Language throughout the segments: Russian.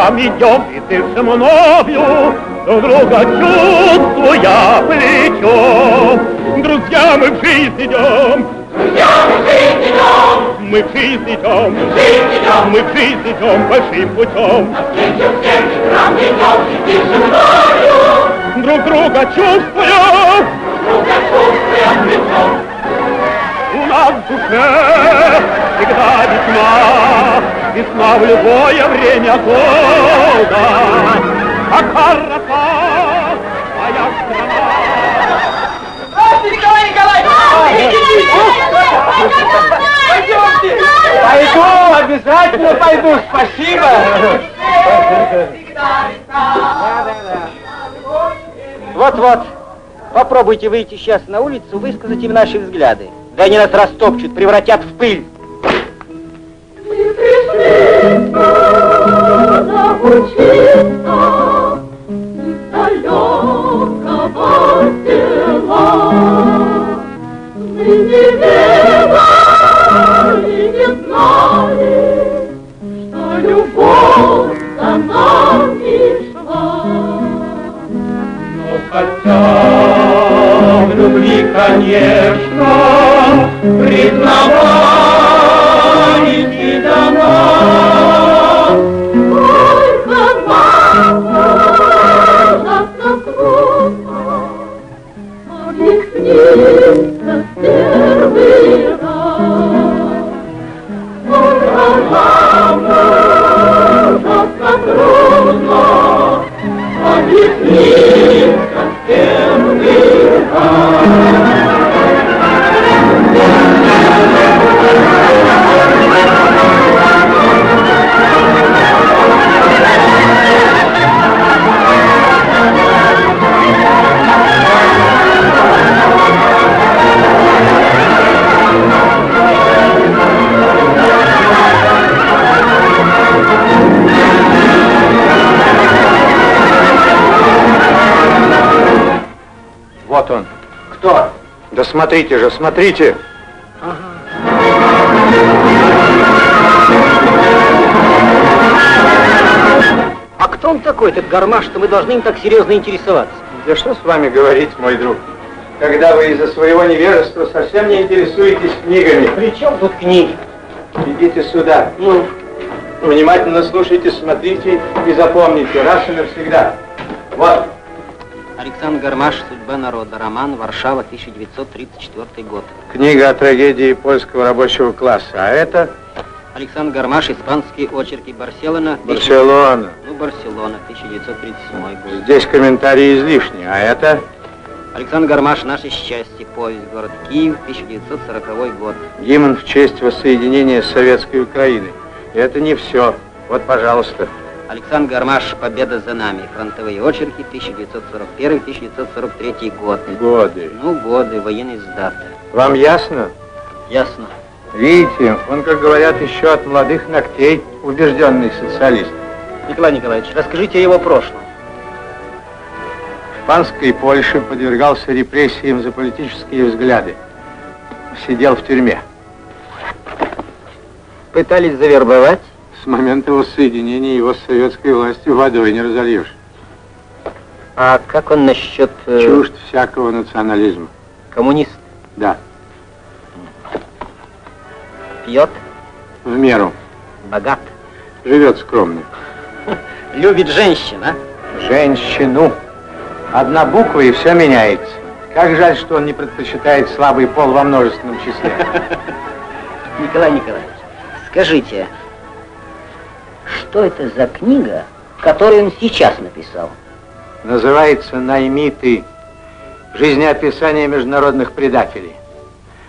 ветрам идем, и ты со мною, друг друга чувствуя плечом. Друзья, мы в жизнь идем. Друзья, мы в жизнь идем. Мы в жизнь идем. В жизнь идем. Мы в жизнь идем большим путем. Навстречу всем ветрам идем, и ты со мною. Друг друга чувствуя, Друга чувствуя плечом. у нас в душе всегда весна, весна в любое время года. Пойду, спасибо! Вот-вот, попробуйте выйти сейчас на улицу, высказать им наши взгляды. Да они нас растопчут, превратят в пыль. Хотя в любви, конечно, признавать Вот Кто? Да смотрите же, смотрите. А кто он такой, этот гармаш, что мы должны им так серьезно интересоваться? Да что с вами говорить, мой друг? Когда вы из-за своего невежества совсем не интересуетесь книгами. При чем тут книги? Идите сюда. Ну, Внимательно слушайте, смотрите и запомните раз и навсегда. Вот. Александр Гармаш «Судьба народа». Роман «Варшава», 1934 год. Книга о трагедии польского рабочего класса. А это Александр Гармаш «Испанские очерки Барселона». Барселона. Ну, Барселона, 1937 год. Здесь комментарии излишни. А это Александр Гармаш «Наше счастье», повесть «Город Киев», 1940 год. гимн в честь воссоединения с советской Украиной. И это не все. Вот, пожалуйста. Александр Гармаш «Победа за нами», фронтовые очерки, 1941-1943 год. Годы. Ну, годы, военный сдат. Вам ясно? Ясно. Видите, он, как говорят, еще от молодых ногтей убежденный социалист. Николай Николаевич, расскажите о его прошлом. В панской Польше подвергался репрессиям за политические взгляды. Сидел в тюрьме. Пытались завербовать? С момента воссоединения его с советской властью водой не разольешь. А как он насчет э, Чужд всякого национализма. коммунист? Да, Пьет? в меру. Богат? Живет скромно. Любит женщин, а? Женщину. Одна буква и все меняется. Как жаль, что он не предпочитает слабый пол во множественном числе. Николай Николаевич, скажите, что это за книга, которую он сейчас написал? Называется «Найми ты. Жизнеописание международных предателей».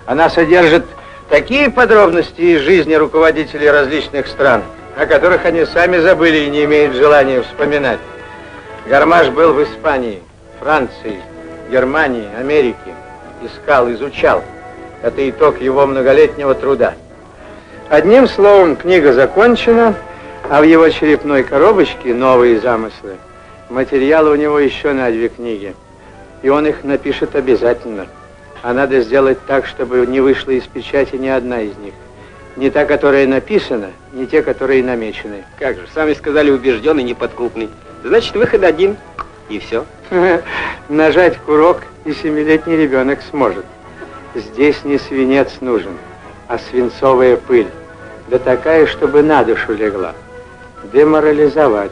Она содержит такие подробности из жизни руководителей различных стран, о которых они сами забыли и не имеют желания вспоминать. Гармаш был в Испании, Франции, Германии, Америке. Искал, изучал. Это итог его многолетнего труда. Одним словом, книга закончена, а в его черепной коробочке новые замыслы. Материала у него еще на две книги. И он их напишет обязательно. А надо сделать так, чтобы не вышла из печати ни одна из них. Не та, которая написана, не те, которые намечены. Как же, сами сказали, убежденный, неподкупный. Значит, выход один, и все. Нажать курок и семилетний ребенок сможет. Здесь не свинец нужен, а свинцовая пыль. Да такая, чтобы на душу легла. Деморализовать.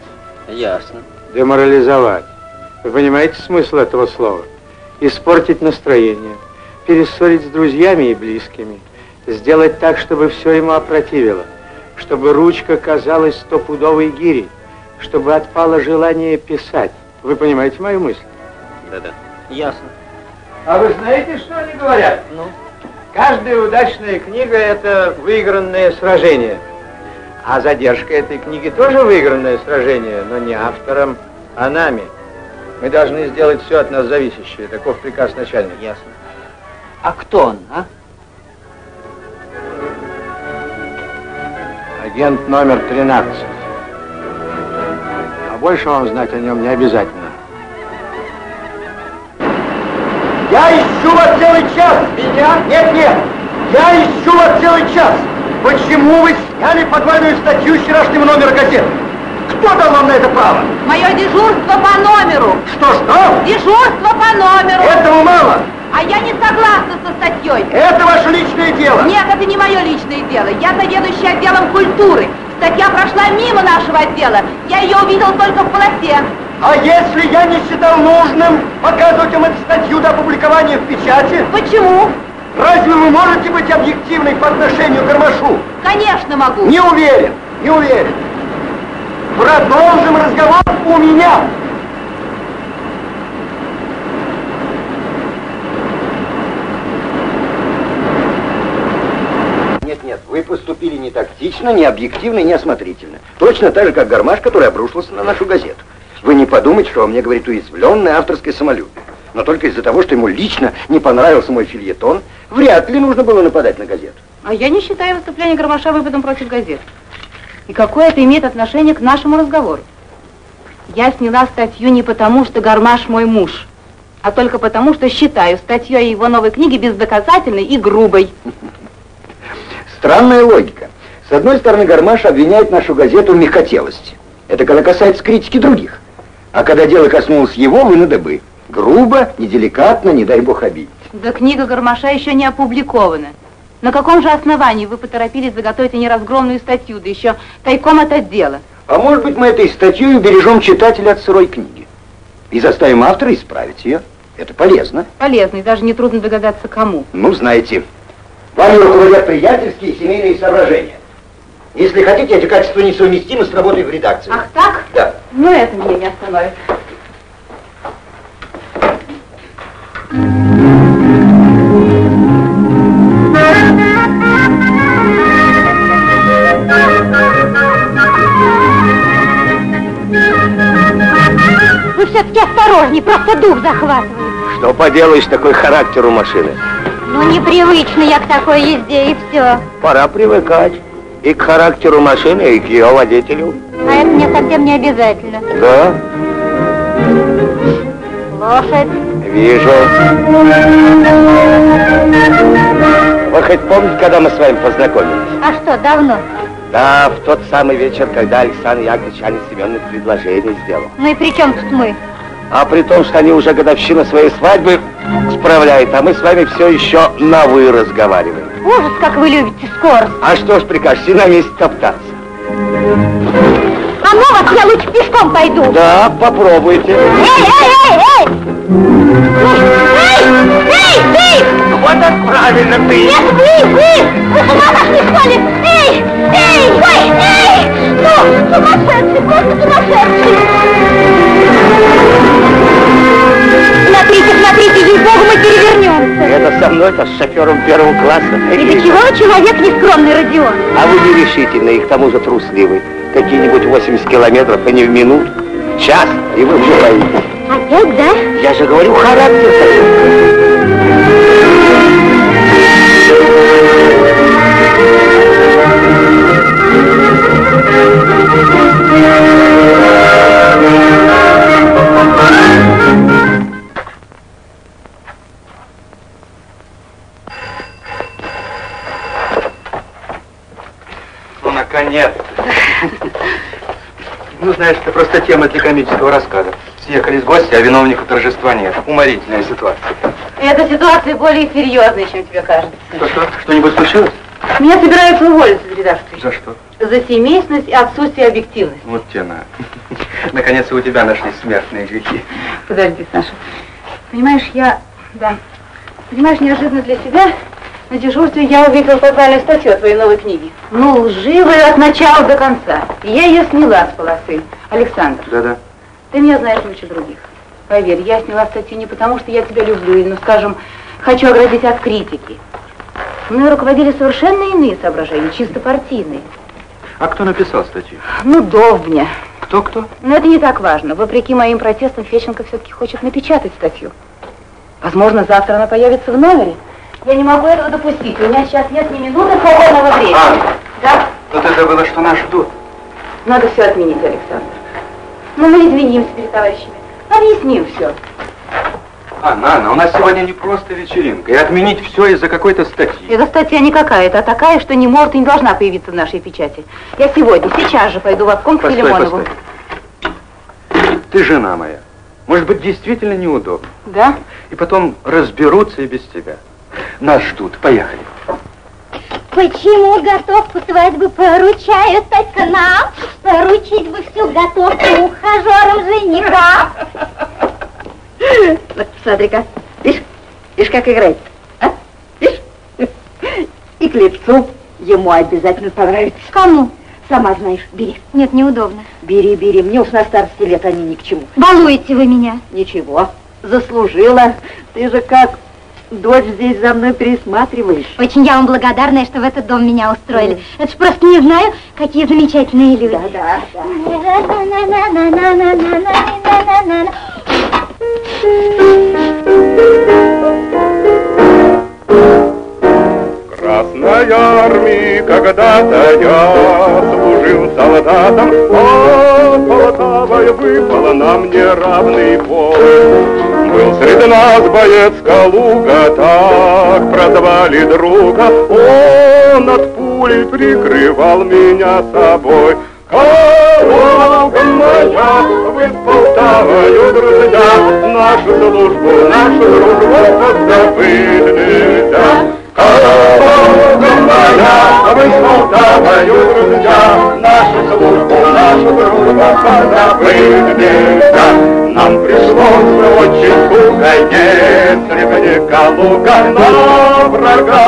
Ясно. Деморализовать. Вы понимаете смысл этого слова? Испортить настроение, перессорить с друзьями и близкими, сделать так, чтобы все ему опротивило, чтобы ручка казалась стопудовой гирей, чтобы отпало желание писать. Вы понимаете мою мысль? Да-да. Ясно. А вы знаете, что они говорят? Ну? Каждая удачная книга – это выигранное сражение. А задержка этой книги тоже выигранное сражение, но не автором, а нами. Мы должны сделать все от нас зависящее. Таков приказ начальника. Ясно. А кто он, а? Агент номер 13. А больше вам знать о нем не обязательно. Я ищу вас целый час! Меня? Нет, нет! Я ищу вас целый час! Почему вы сняли подвальную статью вчерашнего номера газеты? Кто дал вам на это право? Мое дежурство по номеру. Что-что? Дежурство по номеру. Этого мало! А я не согласна со статьей. Это ваше личное дело! Нет, это не мое личное дело. Я заведующий отделом культуры. Статья прошла мимо нашего отдела. Я ее увидел только в полосе. А если я не считал нужным показывать вам эту статью до опубликования в печати, Почему? Разве вы можете быть объективной по отношению к Гармашу? Конечно могу. Не уверен, не уверен. Продолжим разговор у меня. Нет, нет, вы поступили не тактично, не объективно, не осмотрительно. Точно так же, как Гармаш, который обрушился на нашу газету. Вы не подумайте, что во мне говорит уязвленное авторское самолюбие. Но только из-за того, что ему лично не понравился мой фильетон, вряд ли нужно было нападать на газету. А я не считаю выступление Гармаша выпадом против газет. И какое это имеет отношение к нашему разговору? Я сняла статью не потому, что Гармаш мой муж, а только потому, что считаю статью о его новой книге бездоказательной и грубой. Странная логика. С одной стороны, Гармаш обвиняет нашу газету в мягкотелости. Это когда касается критики других. А когда дело коснулось его, вы на дыбы. Грубо, неделикатно, не дай бог обидеть. Да книга Гармаша еще не опубликована. На каком же основании вы поторопились заготовить неразгромную статью, да еще тайком от отдела? А может быть, мы этой статьей убережем читателя от сырой книги. И заставим автора исправить ее. Это полезно. Полезно, и даже нетрудно догадаться, кому. Ну, знаете, вами руководят приятельские и семейные соображения. Если хотите, эти качества несовместимы с работой в редакции. Ах так? Да. Ну, это меня не остановит. Все-таки осторожней, просто дух захватывает. Что поделаешь, такой характер у машины. Ну, непривычно я к такой езде, и все. Пора привыкать. И к характеру машины, и к ее водителю. А это мне совсем не обязательно. Да, Лошадь. вижу. Вы хоть помните, когда мы с вами познакомились? А что, давно? Да, в тот самый вечер, когда Александр Яковлевич Анне Семеновне предложение сделал. Ну и при чем тут мы? А при том, что они уже годовщину своей свадьбы справляют, а мы с вами все еще на «вы» разговариваем. Ужас, как вы любите скорость. А что ж прикажете на месте топтаться? А ну вас, я лучше пешком пойду. Да, попробуйте. Эй, эй, эй, эй! Эй, эй, ты! Вот это правильно ты! Нет, вы, вы! Вы с ума сошли, что ли? Эй, ой, эй! Ну, сумасшедший, просто сумасшедший! Смотрите, смотрите, ей-богу, мы перевернемся. Это со мной-то с шофером первого класса. И до чего человек нескромный, Родион? А вы нерешительный и к тому же трусливый. Какие-нибудь 80 километров, а не в минуту. Час, и вы уже боитесь. Опять, да? Я же говорю, характер такой. Наконец. Ну, знаешь, это просто тема для комического рассказа. Съехались гости, а виновника торжества нет. Уморительная ситуация. Эта ситуация более серьезная, чем тебе кажется. Что-что? Что-нибудь случилось? Меня собираются уволить из редакции. За что? За семейственность и отсутствие объективности. Вот те на. Наконец-то у тебя нашлись смертные грехи. Подожди, Саша. Понимаешь, я... Да. Понимаешь, неожиданно для себя на дежурстве я увидела портальную статью о твоей новой книге. Ну, лживая от начала до конца. И я ее сняла с полосы. Александр, Да-да. ты меня знаешь лучше других. Поверь, я сняла статью не потому, что я тебя люблю, или, ну, скажем, хочу оградить от критики. Мной руководили совершенно иные соображения, чисто партийные. А кто написал статью? Ну, Довбня. Кто-кто? Но это не так важно. Вопреки моим протестам, Фещенко все-таки хочет напечатать статью. Возможно, завтра она появится в номере. Я не могу этого допустить. У меня сейчас нет ни минуты свободного времени. А. Да? Но ты забыла, что нас ждут. Надо все отменить, Александр. Ну, мы извинимся перед товарищами. Объясним все. Анна, Анна, у нас сегодня не просто вечеринка. И отменить все из-за какой-то статьи. Эта статья не какая-то, а такая, что не может и не должна появиться в нашей печати. Я сегодня, сейчас же пойду в обком к Постой, Филимонову. постой. Ты жена моя. Может быть, действительно неудобно. Да? И потом разберутся и без тебя. Нас ждут. Поехали. Почему готовку свадьбы поручают только нам? Поручить бы всю готовку ухажерам жениха. Вот смотри-ка, видишь, видишь, как играет, а? Видишь? И к лицу ему обязательно понравится. Кому? Сама знаешь, бери, Нет, неудобно. бери, бери. Мне уж на старости лет они ни к чему. Балуете вы меня. Ничего, заслужила. Ты же как дочь здесь за мной пересматриваешь. Очень я вам благодарна, что в этот дом меня устроили. Mm. Это ж просто не знаю, какие замечательные люди. Да, да, да. Красной армии когда-то я служил солдатом, а золотая выпала нам неравный бой. Был среди нас боец Калуга, так прозвали друга, он от пули прикрывал меня собой. Калуга моя, вы с Полтавою, друзья, нашу службу, нашу дружбу позабыть нельзя. Калуга моя, вы с Полтавою, друзья, нашу службу, нашу дружбу позабыть нельзя. Нам пришлось очень туго, если бы не Калуга, на врага.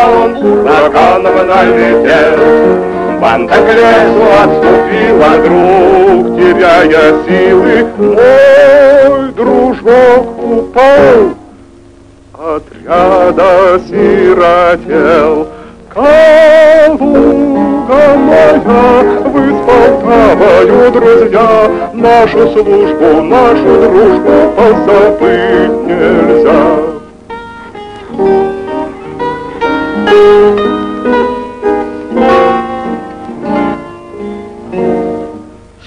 Банда к лесу отступила, друг, теряя силы, мой дружок упал, отряда сиротел. Калуга моя, вы с Полтавою, друзья, нашу службу, нашу дружбу позабыть нельзя.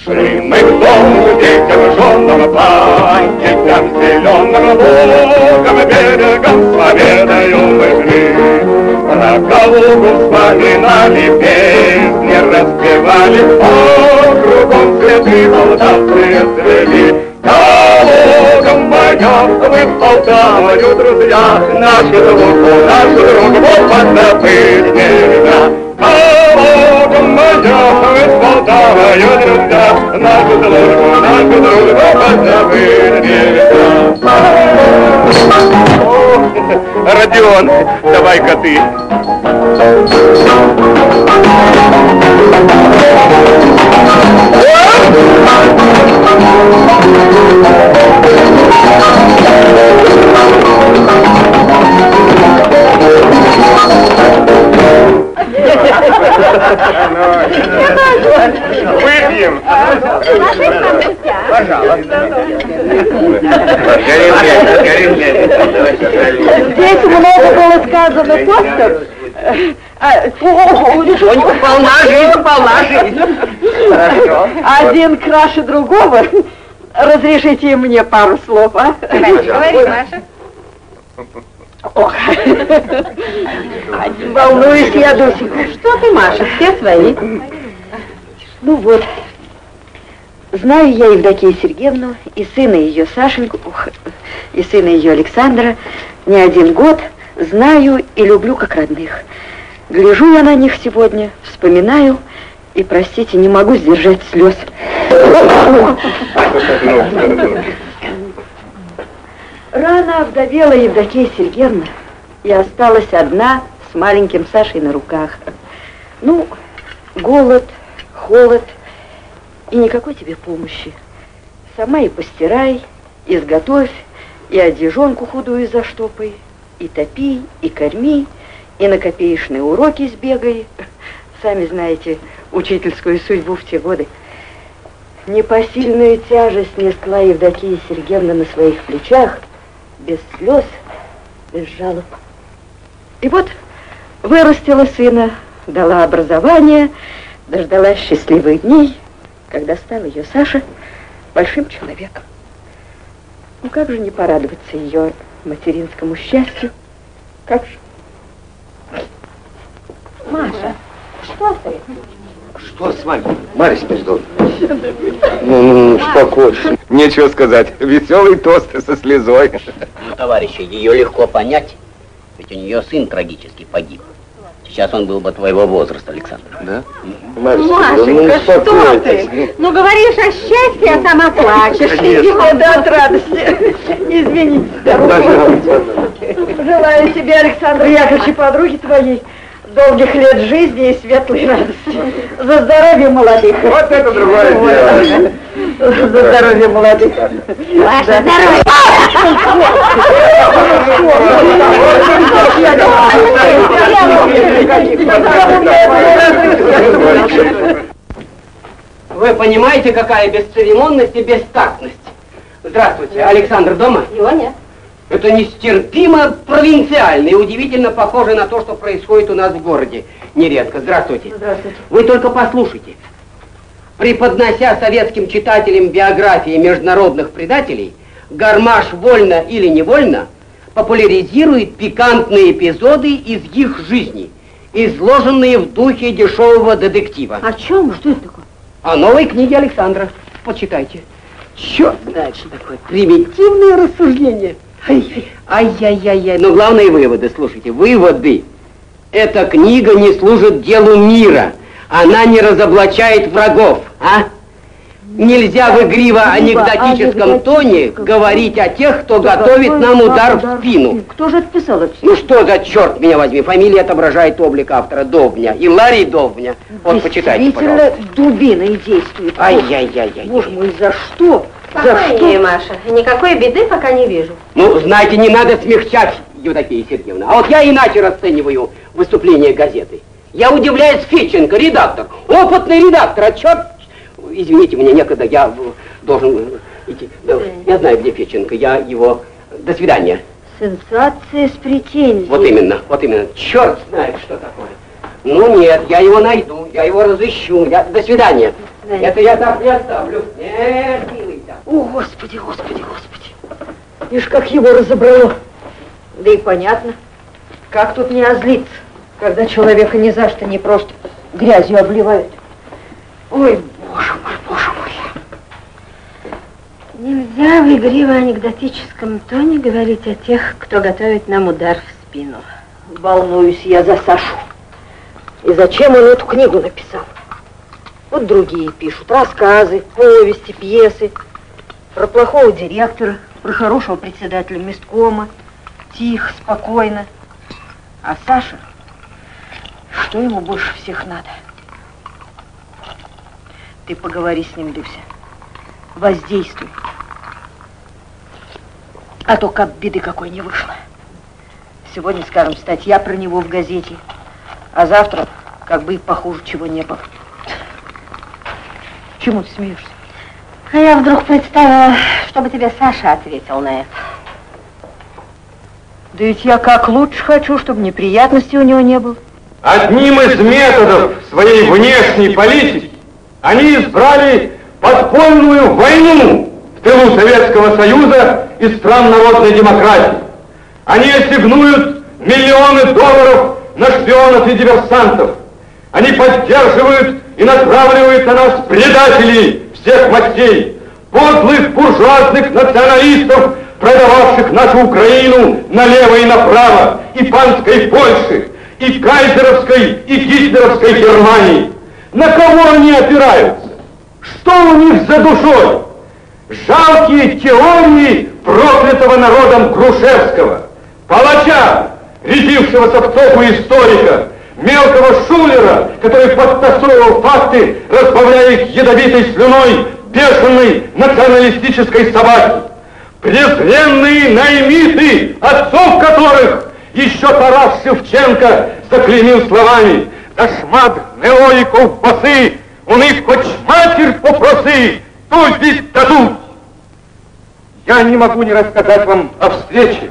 Шли мы к дому, детям, зеленом бантиком, зеленым лугом, берегом с победою мы шли. Про Калугу вспоминали, песни распевали, по кругом цветы молдавские цвели. Калугом моя, мы Полтавою, друзья, Наши звуку, наш друг, вот под напыль нельзя. Калугом моя, трудового труда, нашу службу, нашу дружбу позабыли нельзя. Родион, давай-ка ты. Thank you. Выпьем. Здесь много было сказано тостов. А, о, Полна жизнь, полна жизнь. Хорошо. Один краше другого. Разрешите мне пару слов, а? Говори, Маша. Ох. Волнуюсь я, Дусенька. Что ты, Маша, все свои. Ну вот, знаю я Евдокию Сергеевну и сына ее Сашеньку, ух, и сына ее Александра не один год, знаю и люблю как родных. Гляжу я на них сегодня, вспоминаю, и, простите, не могу сдержать слез. Рано овдовела Евдокия Сергеевна и осталась одна с маленьким Сашей на руках. Ну, голод, холод и никакой тебе помощи. Сама и постирай, и изготовь, и одежонку худую заштопай, и топи, и корми, и на копеечные уроки сбегай. Сами знаете учительскую судьбу в те годы. Непосильную тяжесть несла Евдокия Сергеевна на своих плечах, без слез, без жалоб. И вот вырастила сына, дала образование, дождалась счастливых дней, когда стал ее Саша большим человеком. Ну как же не порадоваться ее материнскому счастью? Как же? Маша, что ты? Что с вами, Марья Спиридоновна? Ну, ну, успокойся. Нечего сказать. Веселый тост со слезой. Ну, товарищи, ее легко понять, ведь у нее сын трагически погиб. Сейчас он был бы твоего возраста, Александр. Да? Марья Машенька, что ты? Ну, говоришь о счастье, а сама плачешь. Конечно. Да, от радости. Извините, Желаю тебе, Александр Яковлевич, и подруги твоей, долгих лет жизни и светлой радости. За здоровье молодых. Вот это другое дело. За здоровье молодых. Ваше здоровье! Вы понимаете, какая бесцеремонность и бестактность? Здравствуйте, Александр дома? Его нет. Это нестерпимо провинциально и удивительно похоже на то, что происходит у нас в городе. Нередко. Здравствуйте. Здравствуйте. Вы только послушайте. Преподнося советским читателям биографии международных предателей, Гармаш вольно или невольно популяризирует пикантные эпизоды из их жизни, изложенные в духе дешевого детектива. О чем? Что это такое? О новой книге Александра. Почитайте. Черт знает, что такое примитивное рассуждение. Ай, Ай-яй-яй-яй. Но главные выводы, слушайте, выводы. Эта книга не служит делу мира. Она не разоблачает врагов, а? Нельзя в игриво-анекдотическом тоне говорить о тех, кто готовит нам удар в спину. Кто же это писал это? Ну что за черт меня возьми? Фамилия отображает облик автора Довня. И Ларри Довня. Вот почитайте, Действительно, пожалуйста. дубиной действует. Ай-яй-яй-яй. Боже мой, за что? Спокойнее, что? Маша. Никакой беды пока не вижу. Ну, знаете, не надо смягчать, Евдокия Сергеевна. А вот я иначе расцениваю выступление газеты. Я удивляюсь Феченко, редактор, опытный редактор, а черт... Извините, мне некогда, я должен э, идти. Да, Я знаю, где Феченко, я его... До свидания. Сенсация с претензией. Вот именно, вот именно. Черт знает, что такое. Ну нет, я его найду, я его разыщу. Я... До свидания. свидания. Это я так не оставлю. Нет, милый. О, Господи, Господи, Господи. Ишь, как его разобрало. Да и понятно, как тут не озлиться, когда человека ни за что не просто грязью обливают. Ой, боже мой, боже мой. Нельзя в игриво-анекдотическом тоне говорить о тех, кто готовит нам удар в спину. Волнуюсь я за Сашу. И зачем он эту книгу написал? Вот другие пишут рассказы, повести, пьесы. Про плохого директора, про хорошего председателя месткома. Тихо, спокойно. А Саша, что ему больше всех надо? Ты поговори с ним, Люся. Воздействуй. А то как беды какой не вышло. Сегодня, скажем, статья про него в газете, а завтра как бы и похуже чего не было. Чему ты смеешься? А я вдруг представила, чтобы тебе Саша ответил на это. Да ведь я как лучше хочу, чтобы неприятностей у него не было. Одним из методов своей внешней политики они избрали подпольную войну в тылу Советского Союза и стран народной демократии. Они ассигнуют миллионы долларов на шпионов и диверсантов. Они поддерживают и натравливает на нас предателей всех мастей, подлых буржуазных националистов, продававших нашу Украину налево и направо, и панской Польши, и кайзеровской, и гитлеровской Германии. На кого они опираются? Что у них за душой? Жалкие теории проклятого народом Грушевского, палача, рядившегося в цоху историка, мелкого шулера, который подтасовывал факты, разбавляя их ядовитой слюной бешеной националистической собаки. Презренные наймиты, отцов которых еще Тарас Шевченко заклеймил словами «Да шмат гнилої ковбаси, у них хоть матер попроси, то здесь дадут». Я не могу не рассказать вам о встрече,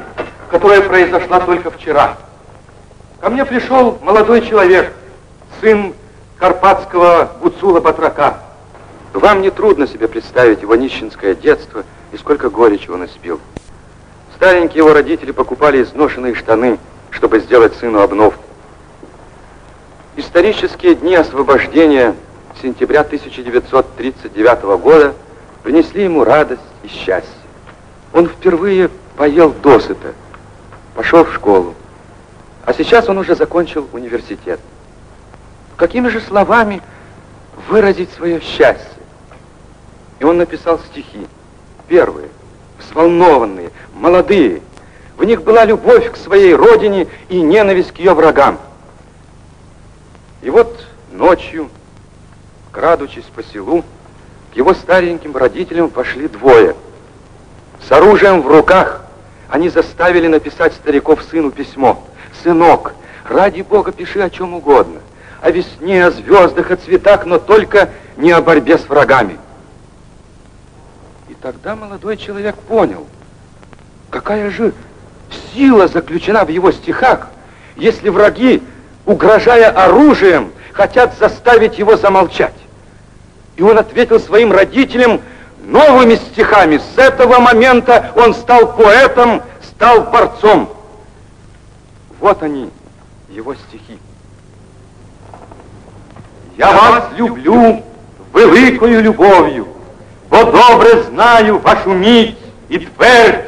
которая произошла только вчера. Ко мне пришел молодой человек, сын карпатского Гуцула Батрака. Вам не трудно себе представить его нищенское детство и сколько горечи он испил. Старенькие его родители покупали изношенные штаны, чтобы сделать сыну обновку. Исторические дни освобождения сентября 1939 года принесли ему радость и счастье. Он впервые поел досыта, пошел в школу. А сейчас он уже закончил университет. Какими же словами выразить свое счастье? И он написал стихи. Первые, взволнованные, молодые. В них была любовь к своей родине и ненависть к ее врагам. И вот ночью, крадучись по селу, к его стареньким родителям пошли двое. С оружием в руках они заставили написать стариков сыну письмо. «Сынок, ради Бога, пиши о чем угодно. О весне, о звездах, о цветах, но только не о борьбе с врагами». И тогда молодой человек понял, какая же сила заключена в его стихах, если враги, угрожая оружием, хотят заставить его замолчать. И он ответил своим родителям новыми стихами. С этого момента он стал поэтом, стал борцом. Вот они, его стихи. Я вас люблю великою любов'ю, бо добре знаю вашу міць і твердь,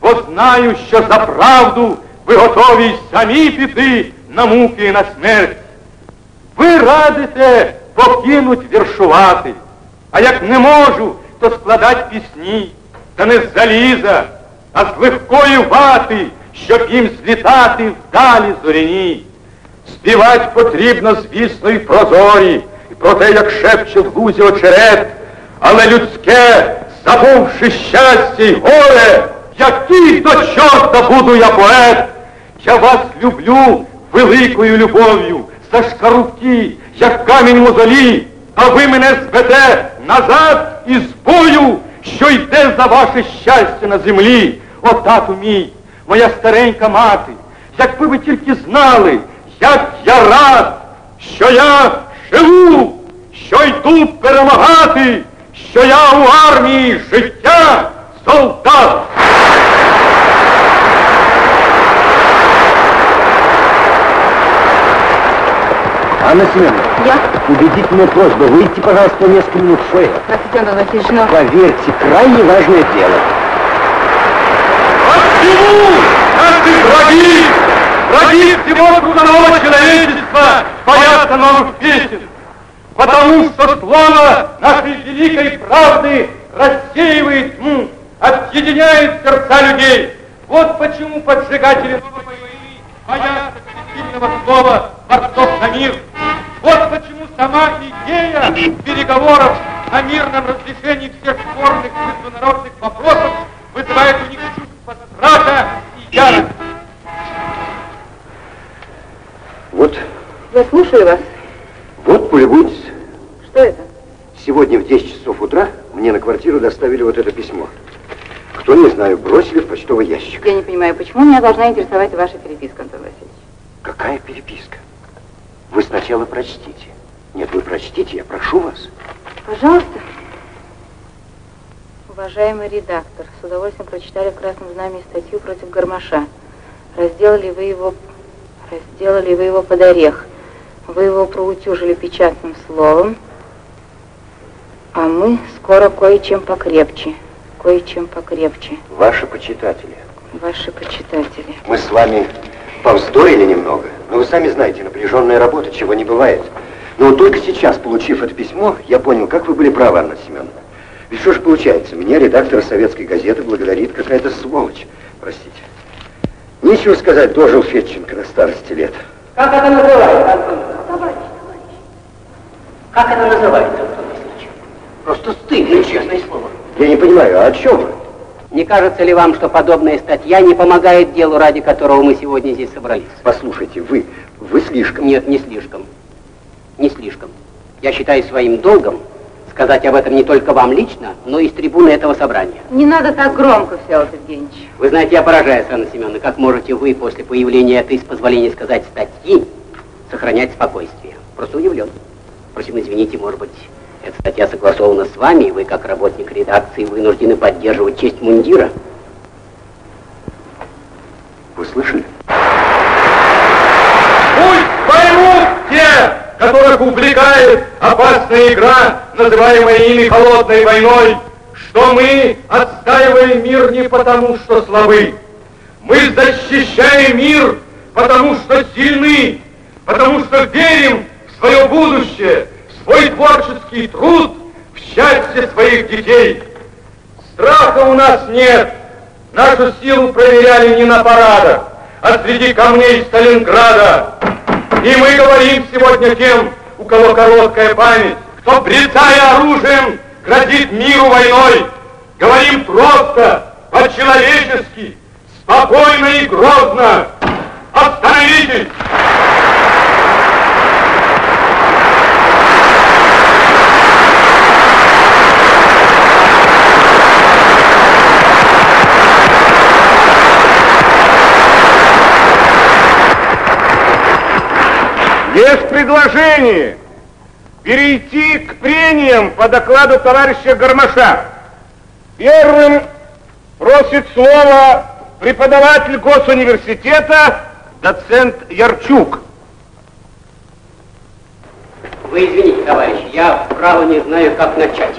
бо знаю, що за правду ви готові самі піти на муки і на смерть. Ви радите покинуть віршувати, а як не можу, то складать пісні, та не з заліза, а з легкої вати, щоб їм злітати вдалі зоряні. Співать потрібно, звісно, і прозорі, і про те, як шепче в лузі очерет, але людське, забувши щастя й горе, який до чорта буду я поет, я вас люблю великою любов'ю, за шкарубки, як камінь мозолі, а ви мене звете назад із бою, що йде за ваше щастя на землі. О, тату мій, моя старенька мати, якби ви тільки знали, як я рад, що я живу, що йду перемагати, що я у армії життя солдат. Анна Семеновна, Я? убедительная просьба, выйти, пожалуйста, на несколько минут в фойе. Простите, Антон Васильевич, но... Поверьте, крайне важное дело. Почему наши враги, враги всего трудового человечества боятся новых песен? Потому что слово нашей великой правды рассеивает тьму, объединяет сердца людей. Вот почему поджигатели новой войны боятся коллективного слова борцов за мир. Вот почему сама идея переговоров о мирном разрешении всех спорных международных вопросов вызывает у них чувство страха и ярости. Вот, Я слушаю вас. вот, полюбуйтесь. Что это? Сегодня в 10 часов утра мне на квартиру доставили вот это письмо. Кто, не знаю, бросили в почтовый ящик. Я не понимаю, почему меня должна интересовать ваша переписка, Антон Васильевич? Какая переписка? Вы сначала прочтите. Нет, вы прочтите, я прошу вас. Пожалуйста. Уважаемый редактор, с удовольствием прочитали в Красном Знамени статью против Гармаша. Разделали вы его, разделали вы его под орех. Вы его проутюжили печатным словом, а мы скоро кое-чем покрепче, кое-чем покрепче. Ваши почитатели. Ваши почитатели. Мы с вами повздорили немного, но вы сами знаете, напряженная работа, чего не бывает. Но только сейчас, получив это письмо, я понял, как вы были правы, Анна Семеновна. Ведь что же получается, меня редактор советской газеты благодарит какая-то сволочь. Простите. Нечего сказать, дожил Федченко на старости лет. Как это называется, Антон? Как это называется, Антон Васильевич? Просто стыдно, честное слово. Я не понимаю, а о чем вы? Не кажется ли вам, что подобная статья не помогает делу, ради которого мы сегодня здесь собрались? Послушайте, вы, вы слишком... Нет, не слишком. Не слишком. Я считаю своим долгом сказать об этом не только вам лично, но и с трибуны этого собрания. Не надо так громко, Всеволод Евгеньевич. Вы знаете, я поражаюсь, Анна Семеновна, как можете вы после появления этой, с позволения сказать, статьи, сохранять спокойствие. Просто удивлен. Впрочем, извините, может быть, эта статья согласована с вами, и вы, как работник редакции, вынуждены поддерживать честь мундира. Вы слышали? Пусть поймут те, которых увлекает опасная игра, называемая ими холодной войной, что мы отстаиваем мир не потому, что слабы. Мы защищаем мир, потому что сильны, потому что верим в свое будущее, в свой творческий труд, в счастье своих детей. Страха у нас нет. Нашу силу проверяли не на парадах, а среди камней Сталинграда. И мы говорим сегодня тем, у кого короткая память, кто, брецая оружием, грозит миру войной. Говорим просто, по-человечески, спокойно и грозно. Остановитесь! Есть предложение перейти к прениям по докладу товарища Гармаша. Первым просит слово преподаватель госуниверситета, доцент Ярчук. Вы извините, товарищи, я право не знаю, как начать.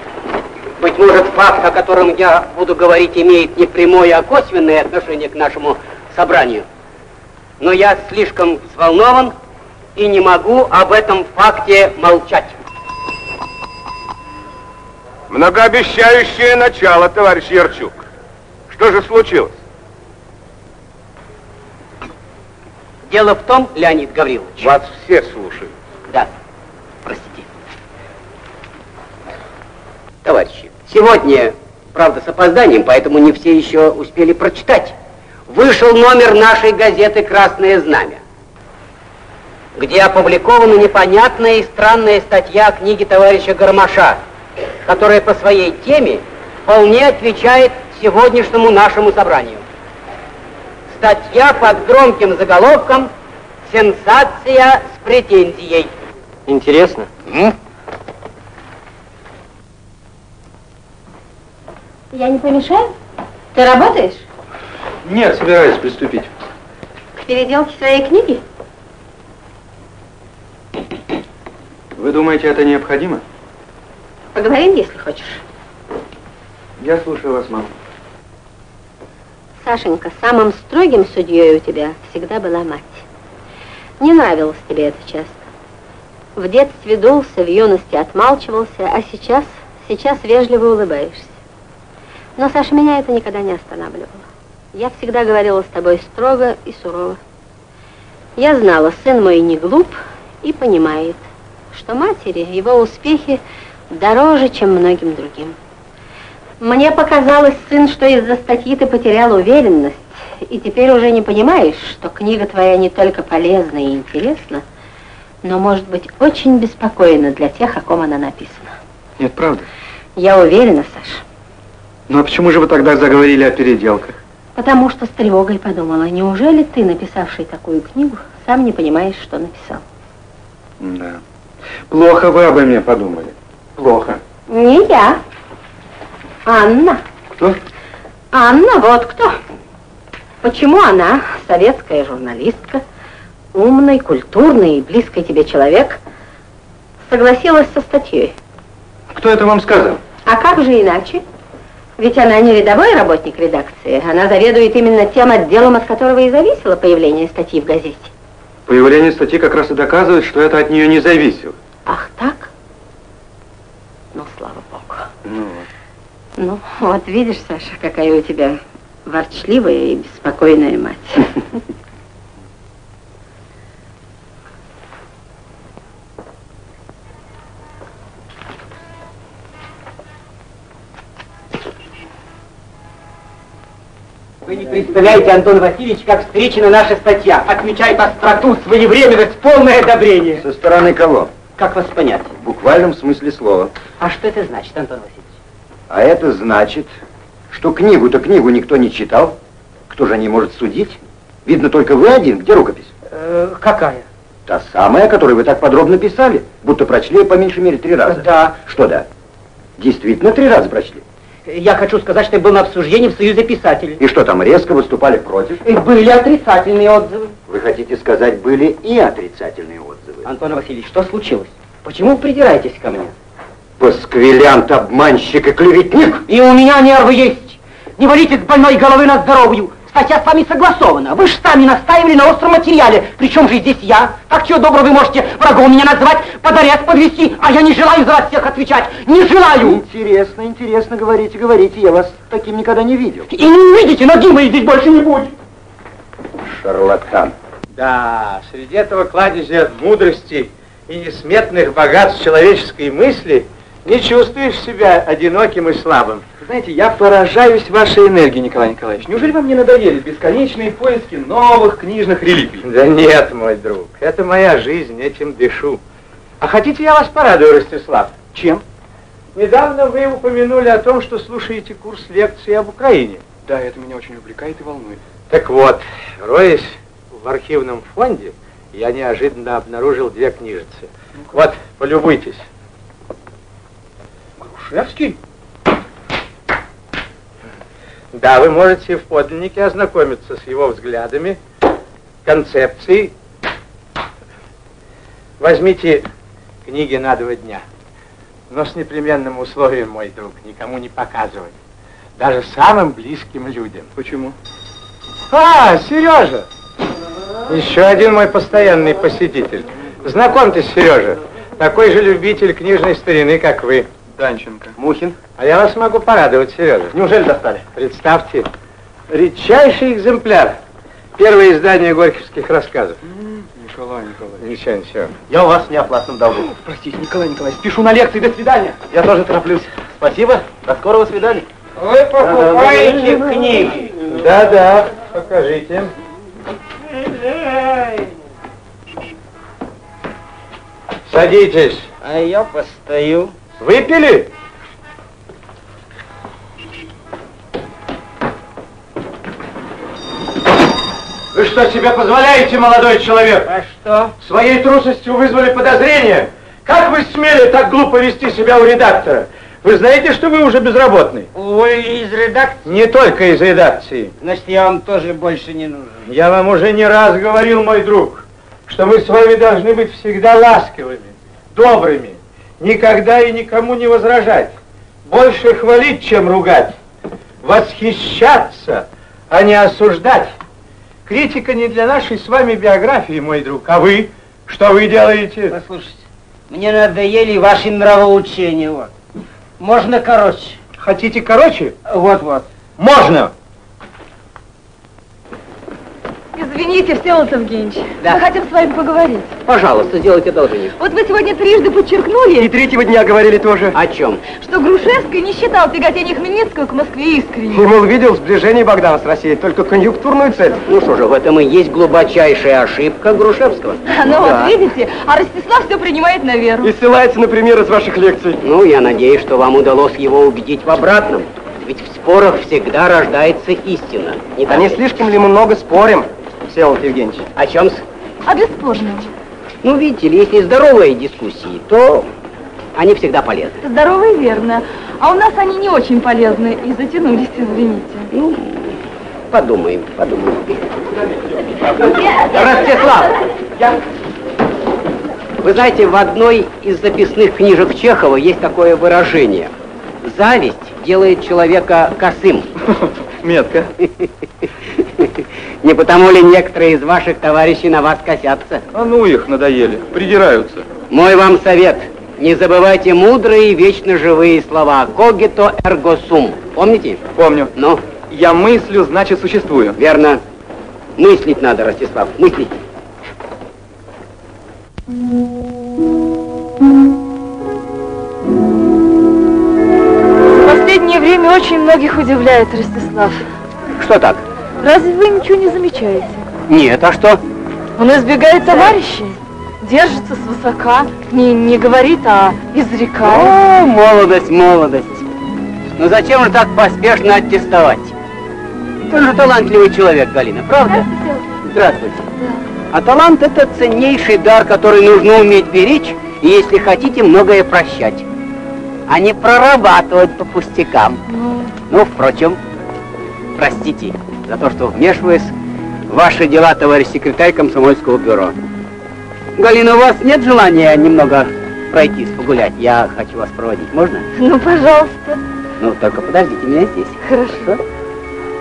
Быть может, факт, о котором я буду говорить, имеет не прямое, а косвенное отношение к нашему собранию. Но я слишком взволнован и не могу об этом факте молчать. Многообещающее начало, товарищ Ярчук. Что же случилось? Дело в том, Леонид Гаврилович. Вас все слушают. Да, простите. Товарищи, сегодня, правда, с опозданием, поэтому не все еще успели прочитать. Вышел номер нашей газеты «Красное знамя», где опубликована непонятная и странная статья книги товарища Гармаша, которая по своей теме вполне отвечает сегодняшнему нашему собранию. Статья под громким заголовком «Сенсация с претензией». Интересно. Я не помешаю? Ты работаешь? Нет, собираюсь приступить. К переделке своей книги? Вы думаете, это необходимо? Поговорим, если хочешь. Я слушаю вас, мама. Сашенька, самым строгим судьей у тебя всегда была мать. Не нравилось тебе это часто. В детстве дулся, в юности отмалчивался, а сейчас, сейчас вежливо улыбаешься. Но, Саша, меня это никогда не останавливало. Я всегда говорила с тобой строго и сурово. Я знала, сын мой не глуп и понимает, что матери его успехи дороже, чем многим другим. Мне показалось, сын, что из-за статьи ты потерял уверенность, и теперь уже не понимаешь, что книга твоя не только полезна и интересна, но может быть очень беспокойна для тех, о ком она написана. Нет, правда. Я уверена, Саша, Ну а почему же вы тогда заговорили о переделках? потому что с тревогой подумала, неужели ты, написавший такую книгу, сам не понимаешь, что написал? Да. Плохо вы обо мне подумали. Плохо. Не я. Анна. Кто? Анна, вот кто. Почему она, советская журналистка, умный, культурный и близкий тебе человек согласилась со статьей. Кто это вам сказал? А как же иначе? Ведь она не рядовой работник редакции, она заведует именно тем отделом, от которого и зависело появление статьи в газете. Появление статьи как раз и доказывает, что это от нее не зависело. Ах так? Ну, слава богу. Ну, Ну, вот видишь, Саша, какая у тебя ворчливая и беспокойная мать. Вы не представляете, Антон Васильевич, как встречена наша статья. Отмечает остроту, своевременность, полное одобрение. Со стороны кого? Как вас понять? В буквальном смысле слова. А что это значит, Антон Васильевич? А это значит, что книгу-то книгу никто не читал. Кто же о ней может судить? Видно, только вы один. Где рукопись? Э, какая? Та самая, которую вы так подробно писали, будто прочли по меньшей мере три раза. Да. Что да? Действительно три раза прочли. Я хочу сказать, что я был на обсуждении в Союзе писателей. И что там, резко выступали против? И были отрицательные отзывы. Вы хотите сказать, были и отрицательные отзывы? Антон Васильевич, что случилось? Почему вы придираетесь ко мне? Пасквилянт, обманщик и клеветник! И у меня нервы есть. Не валите с больной головы на здоровую. Статья с вами согласована. Вы же сами настаивали на остром материале. Причем же здесь я? Так чего доброго вы можете врагом меня назвать, под арест подвести, а я не желаю за вас всех отвечать. Не желаю. Интересно, интересно, говорите, говорите. Я вас таким никогда не видел. И не увидите, ноги моей здесь больше не будет. Шарлатан. Да, среди этого кладезя мудрости и несметных богатств человеческой мысли не чувствуешь себя одиноким и слабым. Знаете, я поражаюсь вашей энергией, Николай Николаевич. Неужели вам не надоели бесконечные поиски новых книжных реликвий? Да нет, мой друг, это моя жизнь, этим дышу. А хотите, я вас порадую, Ростислав? Чем? Недавно вы упомянули о том, что слушаете курс лекций об Украине. Да, это меня очень увлекает и волнует. Так вот, роясь в архивном фонде, я неожиданно обнаружил две книжицы. Вот, полюбуйтесь. Грушевский? Да, вы можете в подлиннике ознакомиться с его взглядами, концепцией. Возьмите книги на два дня, но с непременным условием, мой друг, никому не показывать. Даже самым близким людям. Почему? А, Сережа! Еще один мой постоянный посетитель. Знакомьтесь, Сережа. Такой же любитель книжной старины, как вы. Данченко. Мухин. А я вас могу порадовать, Сережа. Неужели достали? Представьте, редчайший экземпляр. Первое издание горьковских рассказов. Николай Николаевич. Ничего, ничего. Я у вас в неоплатном долгу. Простите, Николай Николаевич, спешу на лекции, до свидания. Я тоже тороплюсь. Спасибо. До скорого свидания. Вы покупаете книги. Да-да, покажите. Садитесь. А я постою. Выпили? Вы что себе позволяете, молодой человек? А что? Своей трусостью вызвали подозрение. Как вы смели так глупо вести себя у редактора? Вы знаете, что вы уже безработный? Вы из редакции? Не только из редакции. Значит, я вам тоже больше не нужен. Я вам уже не раз говорил, мой друг, что мы с вами должны быть всегда ласковыми, добрыми, никогда и никому не возражать, больше хвалить, чем ругать, восхищаться, а не осуждать. Критика не для нашей с вами биографии, мой друг. А вы? Что вы делаете? Послушайте, мне надоели ваши нравоучения, вот. Можно короче? Хотите короче? Вот-вот. Можно! Извините, Всеволод Евгеньевич, Да. мы хотим с вами поговорить. Пожалуйста, сделайте одолжение. Вот вы сегодня трижды подчеркнули, третьего дня говорили тоже. О чем? что Грушевский не считал тяготение Хмельницкого к Москве искренним. мол, видел сближение Богдана с Россией, только конъюнктурную цель. Ну что же, в этом и есть глубочайшая ошибка Грушевского. Ну вот, видите, а Ростислав все принимает на веру. И ссылается на пример из ваших лекций. Ну, я надеюсь, что вам удалось его убедить в обратном. Ведь в спорах всегда рождается истина. Не А не ли? слишком ли мы много спорим, Всеволод Евгеньевич? О чем? А бесспорно. Ну, видите ли, если здоровые дискуссии, то они всегда полезны. Здорово и верно. А у нас они не очень полезны и затянулись, извините. Ну, подумаем, подумаем. Ростислав, Я... Вы знаете, в одной из записных книжек Чехова есть такое выражение. Зависть делает человека косым. Метко. Не потому ли некоторые из ваших товарищей на вас косятся? А ну их надоели, придираются. Мой вам совет. Не забывайте мудрые и вечно живые слова. Когито эрго сум. Помните? Помню. Ну? Я мыслю, значит существую. Верно. Мыслить надо, Ростислав, мыслить. В последнее время очень многих удивляет Ростислав. Что так? Разве вы ничего не замечаете? Нет, а что? Он избегает товарищей, держится свысока, не, не говорит, а изрекает. О, молодость, молодость. Ну зачем же так поспешно аттестовать? Ты же талантливый человек, Галина, правда? Здравствуйте. А талант это ценнейший дар, который нужно уметь беречь, и если хотите, многое прощать. А не прорабатывать по пустякам. Ну, впрочем, простите за то, что вмешиваюсь в ваши дела, товарищ секретарь комсомольского бюро. Галина, у вас нет желания немного пройтись, погулять? Я хочу вас проводить. Можно? Ну, пожалуйста. Ну, только подождите меня здесь. Хорошо.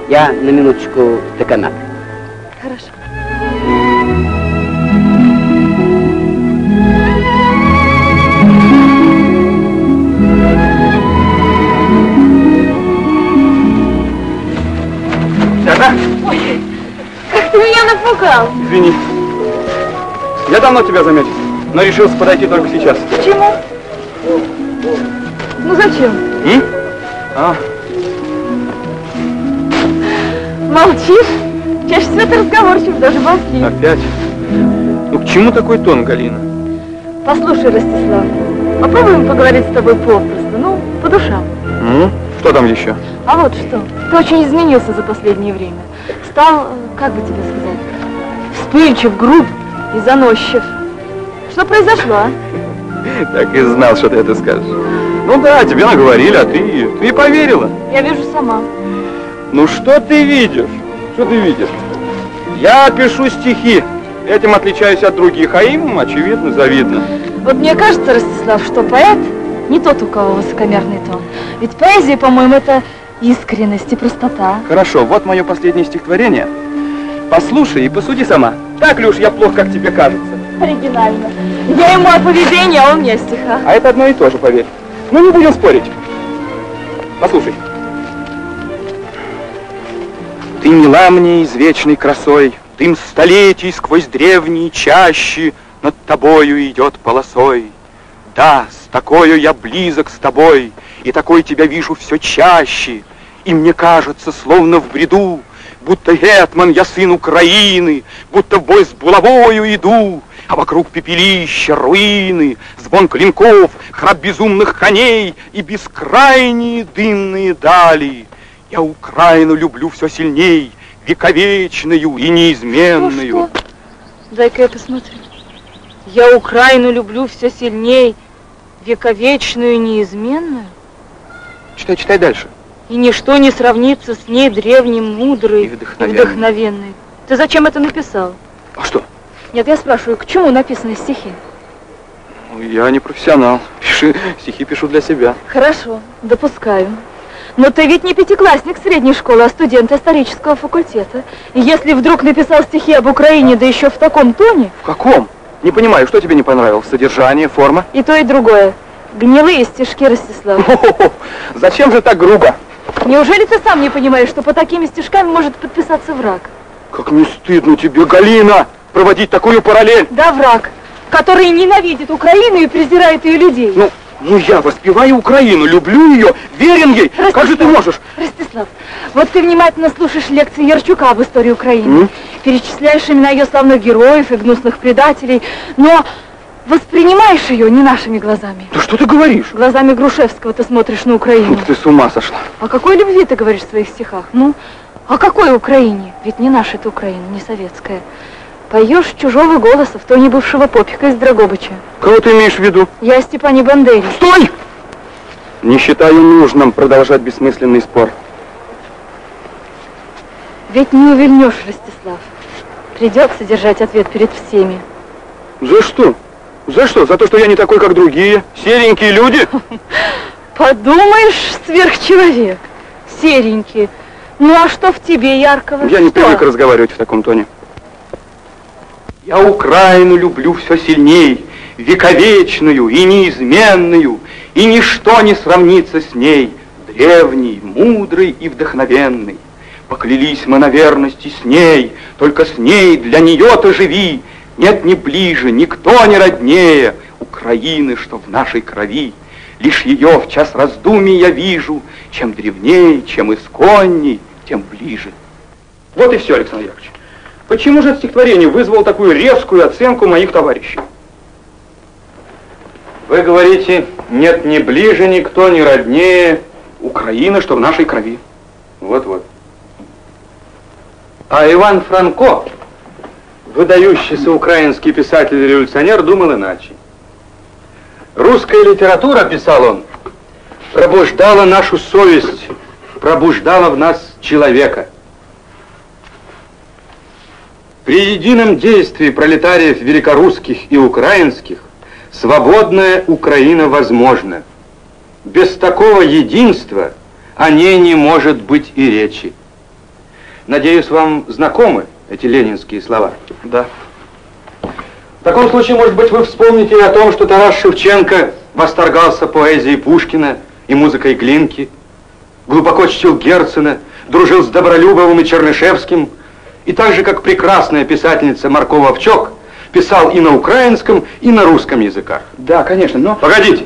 Я на минуточку в деканат. Хорошо. Сяда, Ой, как ты меня напугал. извини. Я давно тебя заметил, но решился подойти только сейчас. Почему? Ну зачем? М? А, Молчишь? Чаще всего ты разговорчив, даже болтлив. опять? Ну к чему такой тон, Галина? Послушай, Ростислав, попробуем поговорить с тобой попросту, ну, по душам. Ну, что там еще? А вот что, ты очень изменился за последнее время. Стал, как бы тебе сказать, вспыльчив, груб и заносчив. Что произошло, а? Так и знал, что ты это скажешь. Ну да, тебе наговорили, а ты, ты поверила. Я вижу сама. Ну что ты видишь? Что ты видишь? Я пишу стихи. Этим отличаюсь от других, а им, очевидно, завидно. Вот мне кажется, Ростислав, что поэт не тот, у кого высокомерный тон. Ведь поэзия, по-моему, это искренность и простота. Хорошо, вот мое последнее стихотворение. Послушай и посуди сама. Так ли уж я плох, как тебе кажется? Оригинально. Я ему о поведении, а он мне о стихах. А это одно и то же, поверь. Ну, не будем спорить. Послушай. Ты мила мне извечной красой, Дым столетий сквозь древние чащи Над тобою идет полосой. Да, с такою я близок с тобой, И такой тебя вижу все чаще, И мне кажется, словно в бреду, Будто Гетман я сын Украины, Будто в бой с булавою иду, а вокруг пепелища, руины, звон клинков, храп безумных коней и бескрайние дымные дали. Я Украину люблю все сильней, вековечную и неизменную. Что, что? Дай-ка я посмотрю. Я Украину люблю все сильней, вековечную и неизменную. Читай, читай дальше. И ничто не сравнится с ней древним, мудрой И и вдохновенной. вдохновенной. Ты зачем это написал? А что? Нет, я спрашиваю, к чему написаны стихи? Ну, Я не профессионал. Пиши, стихи пишу для себя. Хорошо, допускаю. Но ты ведь не пятиклассник средней школы, а студент исторического факультета. И если вдруг написал стихи об Украине, да еще в таком тоне, В каком? Не понимаю, что тебе не понравилось? Содержание, форма? и то, и другое. Гнилые стишки, Ростислав. Хо-хо-хо. Зачем же так грубо? Неужели ты сам не понимаешь, что по такими стишками может подписаться враг? Как не стыдно тебе, Галина, проводить такую параллель. Да, враг, который ненавидит Украину и презирает ее людей. Ну, ну я воспеваю Украину, люблю ее, верен ей. Как же ты можешь? Ростислав, вот ты внимательно слушаешь лекции Ярчука об истории Украины, М? перечисляешь имена ее славных героев и гнусных предателей, но воспринимаешь ее не нашими глазами. Да что ты говоришь? Глазами Грушевского ты смотришь на Украину. Ты с ума сошла. О какой любви ты говоришь в своих стихах? Ну, о какой Украине? Ведь не наша это Украина, не советская. Поешь чужого голоса в тоне бывшего попика из Драгобыча. Кого ты имеешь в виду? Я Степане Бандере. Стой! Не считаю нужным продолжать бессмысленный спор. Ведь не увильнешь, Ростислав. Придется держать ответ перед всеми. За что? За что? За то, что я не такой, как другие? Серенькие люди? Подумаешь, сверхчеловек. Серенький. Ну а что в тебе яркого? Я не Что? привык разговаривать в таком тоне. Я Украину люблю все сильней, вековечную и неизменную, и ничто не сравнится с ней, древней, мудрой и вдохновенной. Поклялись мы на верности с ней, только с ней для нее ты живи. Нет ни ближе, никто не роднее Украины, что в нашей крови. Лишь ее в час раздумий я вижу, чем древней, чем исконней, тем ближе. Вот и все, Александр Яковлевич. Почему же это стихотворение вызвало такую резкую оценку моих товарищей? Вы говорите, нет ни ближе никто, ни роднее. Украина, что в нашей крови. Вот-вот. А Иван Франко, выдающийся украинский писатель-революционер, думал иначе. Русская литература, писал он, пробуждала нашу совесть, пробуждала в нас человека. При едином действии пролетариев великорусских и украинских свободная Украина возможна. Без такого единства о ней не может быть и речи. Надеюсь, вам знакомы эти ленинские слова? Да. В таком случае, может быть, вы вспомните и о том, что Тарас Шевченко восторгался поэзией Пушкина и музыкой Глинки, глубоко чтил Герцена, дружил с Добролюбовым и Чернышевским, и так же, как прекрасная писательница Маркова Овчок, писал и на украинском, и на русском языках. Да, конечно, но... Погодите,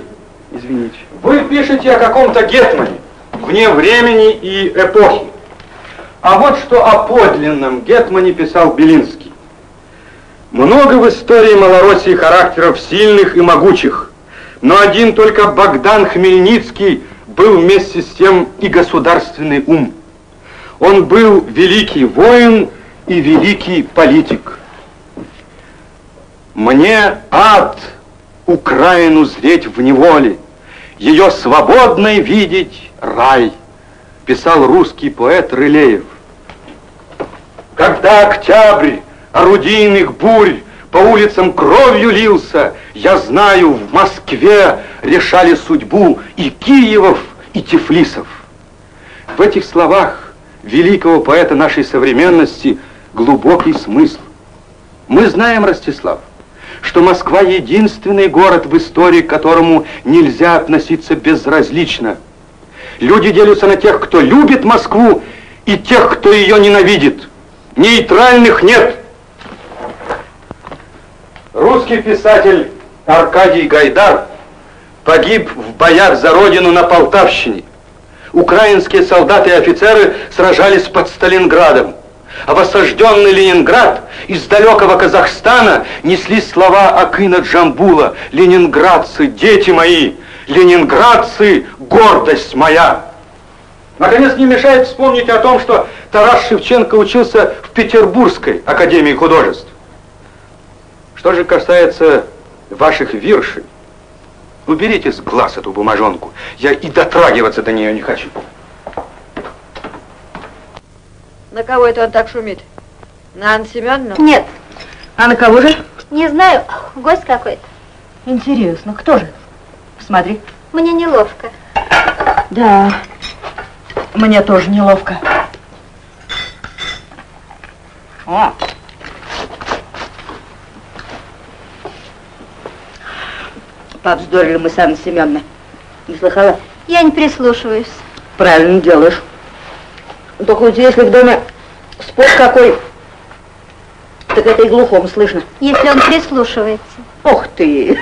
Извините. вы пишете о каком-то Гетмане, вне времени и эпохи. А вот что о подлинном Гетмане писал Белинский. Много в истории Малороссии характеров сильных и могучих, но один только Богдан Хмельницкий был вместе с тем и государственный ум. Он был великий воин и великий политик. Мне ад Украину зреть в неволе, ее свободной видеть рай, писал русский поэт Рылеев. Когда октябрь орудийных бурь по улицам кровью лился, я знаю, в Москве решали судьбу и Киевов, и Тифлисов. В этих словах великого поэта нашей современности глубокий смысл. Мы знаем, Ростислав, что Москва единственный город в истории, к которому нельзя относиться безразлично. Люди делятся на тех, кто любит Москву, и тех, кто ее ненавидит. Нейтральных нет. Русский писатель Аркадий Гайдар погиб в боях за родину на Полтавщине. Украинские солдаты и офицеры сражались под Сталинградом. А в осажденный Ленинград из далекого Казахстана несли слова Акына Джамбула «Ленинградцы, дети мои! Ленинградцы, гордость моя!» Наконец, не мешает вспомнить о том, что Тарас Шевченко учился в Петербургской академии художеств. Что же касается ваших виршей, уберите с глаз эту бумажонку. Я и дотрагиваться до нее не хочу. На кого это он так шумит? На Анну Семеновну? Нет, А на кого же? не знаю, гость какой-то. Интересно, кто же? Посмотри. Мне неловко. Да, мне тоже неловко. О. Повздорили мы с Анной Семеновной. Не слыхала? Я не прислушиваюсь. Правильно делаешь. Только вот если в доме спор какой, так это и глухом слышно. Если он прислушивается. Ух ты!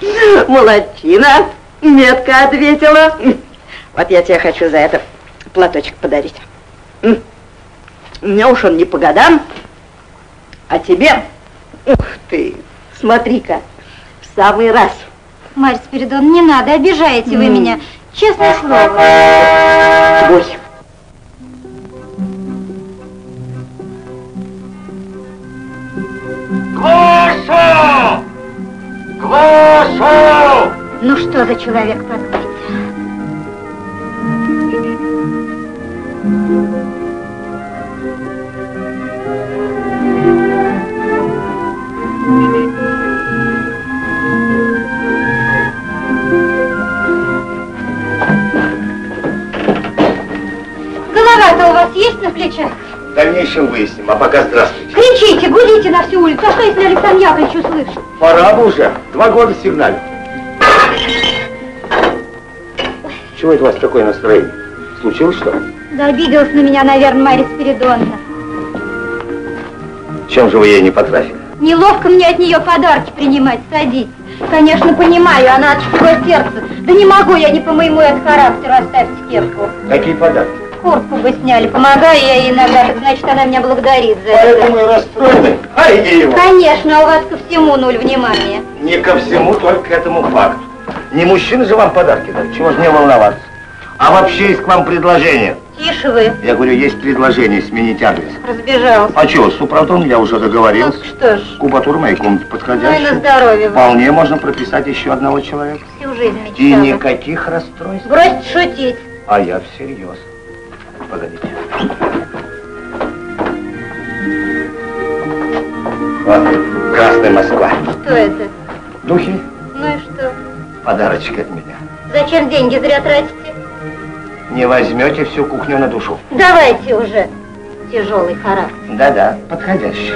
Молодчина! Метко ответила. Вот я тебе хочу за это платочек подарить. Мне уж он не по годам, а тебе, ух ты, смотри-ка, в самый раз. Марья Спиридон, не надо, обижаете вы меня. Честное слово. Бойся. Глаша! Глаша! Ну что за человек подходит? дальнейшем выясним. А пока здравствуйте. Кричите, гудите на всю улицу. А что, если Александр Яковлевич услышит? Пора бы уже. Два года сигналю. Чего это у вас такое настроение? Случилось что? Да обиделась на меня, наверное, Мария Спиридоновна. Чем же вы ей не потрафили? Неловко мне от нее подарки принимать, садитесь. Конечно, понимаю, она от всего сердца. Да не могу я не по моему от характеру оставить кепку. Какие подарки? Куртку бы сняли, помогаю я ей иногда, так значит, она меня благодарит за Поэтому это. и расстроены. Ай, и его. Конечно, а у вас ко всему нуль внимания. Не ко всему, только к этому факту. Не мужчины же вам подарки дают, чего ж не волноваться. А вообще есть к вам предложение. Тише вы, Я говорю, есть предложение сменить адрес. разбежался. А что, с управдом я уже договорился. Ну, что ж, Кубатура моей комнаты ну и на подходящая. здоровье. Вполне можно прописать еще одного человека. Всю жизнь И мечтала. никаких расстройств. Бросьте шутить. А я всерьез. Погодите. Вот, Красная Москва. Что это? Духи, Ну и что? подарочек от меня. Зачем деньги зря тратите? Не возьмете всю кухню на душу. Давайте уже. Тяжелый характер. Да-да, подходящий.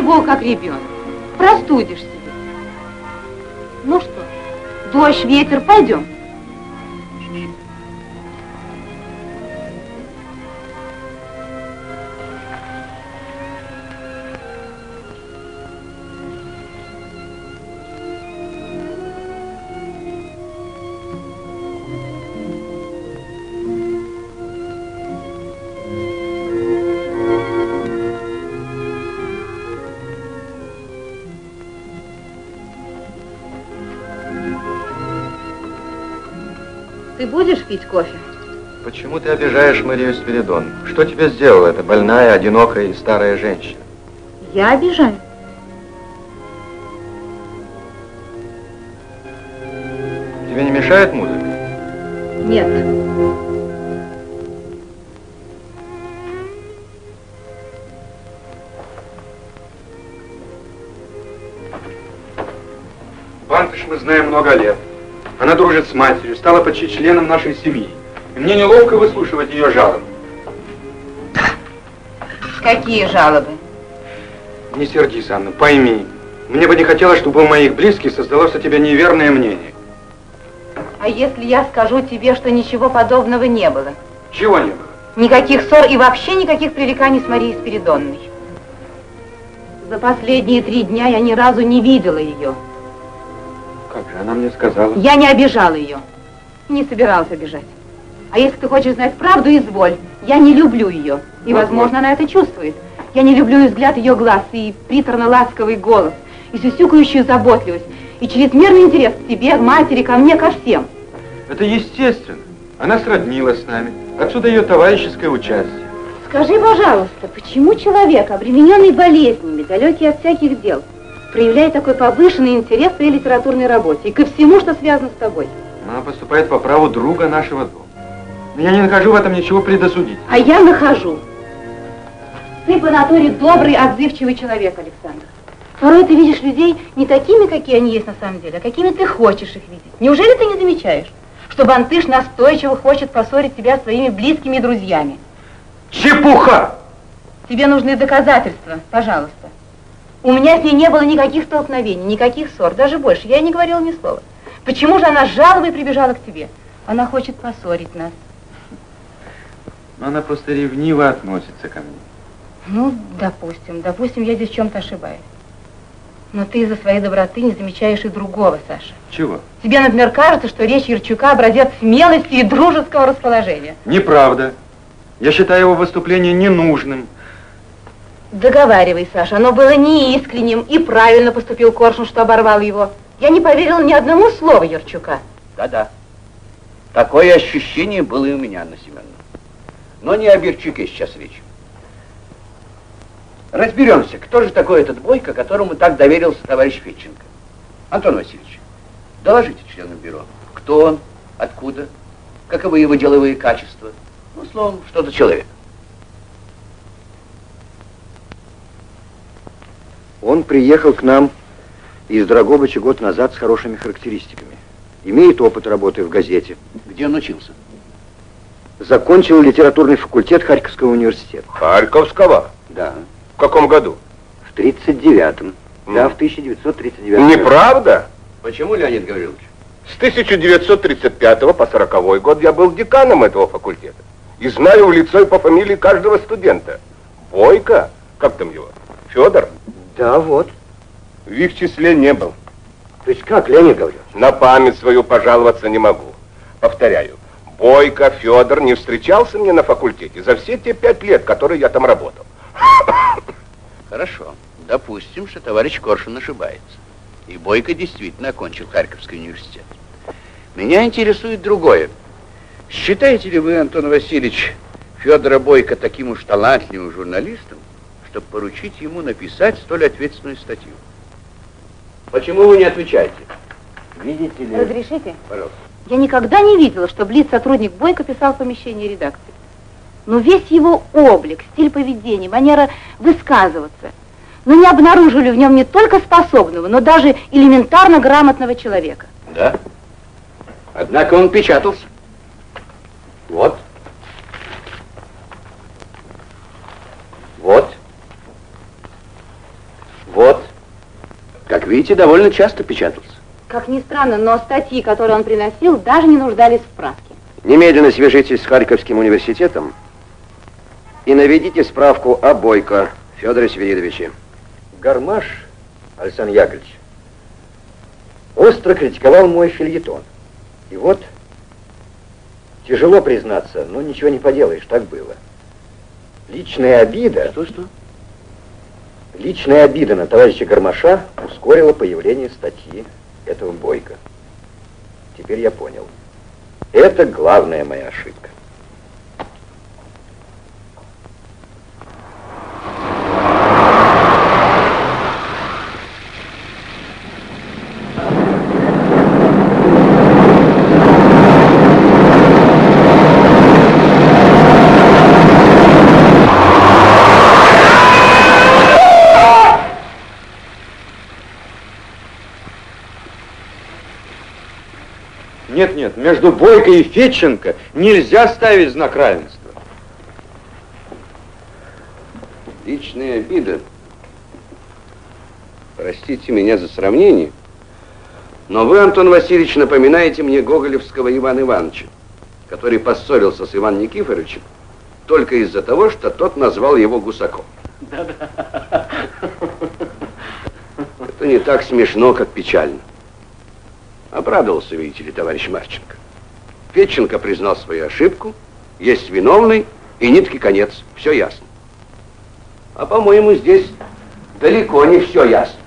Его как ребенок. Простудишь себя. Ну что, дождь, ветер, пойдем. Будешь пить кофе? Почему ты обижаешь Марию Спиридон? Что тебе сделала эта больная, одинокая и старая женщина? Я обижаю. Тебе не мешает музыка? Нет. Бантыш мы знаем много лет. Стала почти членом нашей семьи. И мне неловко выслушивать ее жалобы. Какие жалобы? Не сердись, Анна, пойми. Мне бы не хотелось, чтобы у моих близких создалось о тебе неверное мнение. А если я скажу тебе, что ничего подобного не было? Чего не было? Никаких ссор и вообще никаких пререканий с Марией Спиридонной. За последние три дня я ни разу не видела ее. Как же она мне сказала? Я не обижала ее. Не собиралась обижать. А если ты хочешь знать правду, изволь. Я не люблю ее. И, возможно, она это чувствует. Я не люблю и взгляд ее глаз, и приторно-ласковый голос, и сюсюкающую заботливость, и чрезмерный интерес к тебе, к матери, ко мне, ко всем. Это естественно. Она сроднилась с нами. Отсюда ее товарищеское участие. Скажи, пожалуйста, почему человек, обремененный болезнями, далекий от всяких дел, проявляет такой повышенный интерес к своей литературной работе и ко всему, что связано с тобой? Она поступает по праву друга нашего дома. Но я не нахожу в этом ничего предосудить. А я нахожу. Ты по натуре добрый, отзывчивый человек, Александр. Порой ты видишь людей не такими, какие они есть на самом деле, а какими ты хочешь их видеть. Неужели ты не замечаешь, что Бантыш настойчиво хочет поссорить тебя с своими близкими и друзьями? Чепуха! Тебе нужны доказательства, пожалуйста. У меня с ней не было никаких столкновений, никаких ссор, даже больше. Я не говорила ни слова. Почему же она с жалобой прибежала к тебе? Она хочет поссорить нас. Но она просто ревниво относится ко мне. Ну, допустим, допустим, я здесь в чем-то ошибаюсь. Но ты из-за своей доброты не замечаешь и другого, Саша. Чего? Тебе, например, кажется, что речь Ярчука образец смелости и дружеского расположения. Неправда. Я считаю его выступление ненужным. Договаривай, Саша, оно было неискренним, и правильно поступил Коршун, что оборвал его. Я не поверила ни одному слову Ярчука. Да-да. Такое ощущение было и у меня, Анна Семеновна. Но не о Берчуке сейчас речь. разберемся, кто же такой этот Бойко, которому так доверился товарищ Федченко. Антон Васильевич, доложите членам бюро, кто он, откуда, каковы его деловые качества. Ну, словом, что за человек. Он приехал к нам из Драгобыча год назад с хорошими характеристиками. Имеет опыт работы в газете. Где он учился? Закончил литературный факультет Харьковского университета. Харьковского? Да. В каком году? В 39-м. Да, в 1939 Неправда? Почему, Леонид Гаврилович? С 1935 по 40 год я был деканом этого факультета. И знаю в лицо и по фамилии каждого студента. Бойко, как там его, Федор? Да, вот. В их числе не был. То есть как, Леонид Гаврилович? На память свою пожаловаться не могу. Повторяю, Бойко Федор не встречался мне на факультете за все те пять лет, которые я там работал. Хорошо. Допустим, что товарищ Коршун ошибается. И Бойко действительно окончил Харьковский университет. Меня интересует другое. Считаете ли вы, Антон Васильевич, Федора Бойко таким уж талантливым журналистом, чтобы поручить ему написать столь ответственную статью? Почему вы не отвечаете? Видите ли... Разрешите? Пожалуйста. Я никогда не видела, чтобы лиц-сотрудник Бойко писал в помещении редакции. Но весь его облик, стиль поведения, манера высказываться, но не обнаружили в нем не только способного, но даже элементарно грамотного человека. Да. Однако он печатался. Вот. Вот. Вот. Как видите, довольно часто печатался. Как ни странно, но статьи, которые он приносил, даже не нуждались в справке. Немедленно свяжитесь с Харьковским университетом и наведите справку о Бойко Федоре Свиридовиче. Гармаш, Александр Яковлевич, остро критиковал мой фильетон. И вот, тяжело признаться, но ничего не поделаешь, так было. Личная обида... Что-что? Личная обида на товарища Гармаша ускорила появление статьи этого Бойко. Теперь я понял. Это главная моя ошибка. Нет, нет, между Бойко и Федченко нельзя ставить знак равенства. Личная обида. Простите меня за сравнение, но вы, Антон Васильевич, напоминаете мне Гоголевского Ивана Ивановича, который поссорился с Иваном Никифоровичем только из-за того, что тот назвал его гусаком. Да-да. Это не так смешно, как печально. Обрадовался, видите ли, товарищ Марченко. Федченко признал свою ошибку, есть виновный, и нитки конец. Все ясно. А по-моему, здесь далеко не все ясно.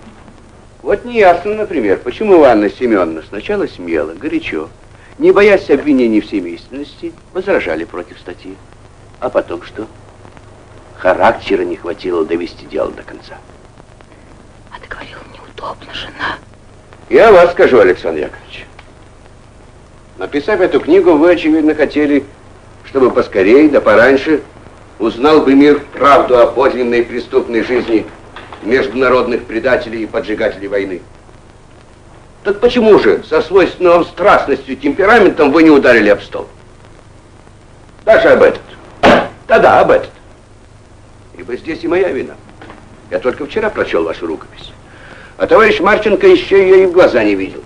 Вот не ясно, например, почему Анна Семеновна сначала смело, горячо, не боясь обвинений в семейственности, возражали против статьи. А потом что? Характера не хватило довести дело до конца. А ты говорил, неудобно, жена. Я вас скажу, Александр Яковлевич. Написав эту книгу, вы, очевидно, хотели, чтобы поскорее, да пораньше, узнал бы мир правду о подлинной преступной жизни международных предателей и поджигателей войны. Так почему же со свойственной страстностью и темпераментом вы не ударили об стол? Даже об этот. Да-да, об этот. Ибо здесь и моя вина. Я только вчера прочел вашу рукопись. А товарищ Марченко еще ее и в глаза не видел.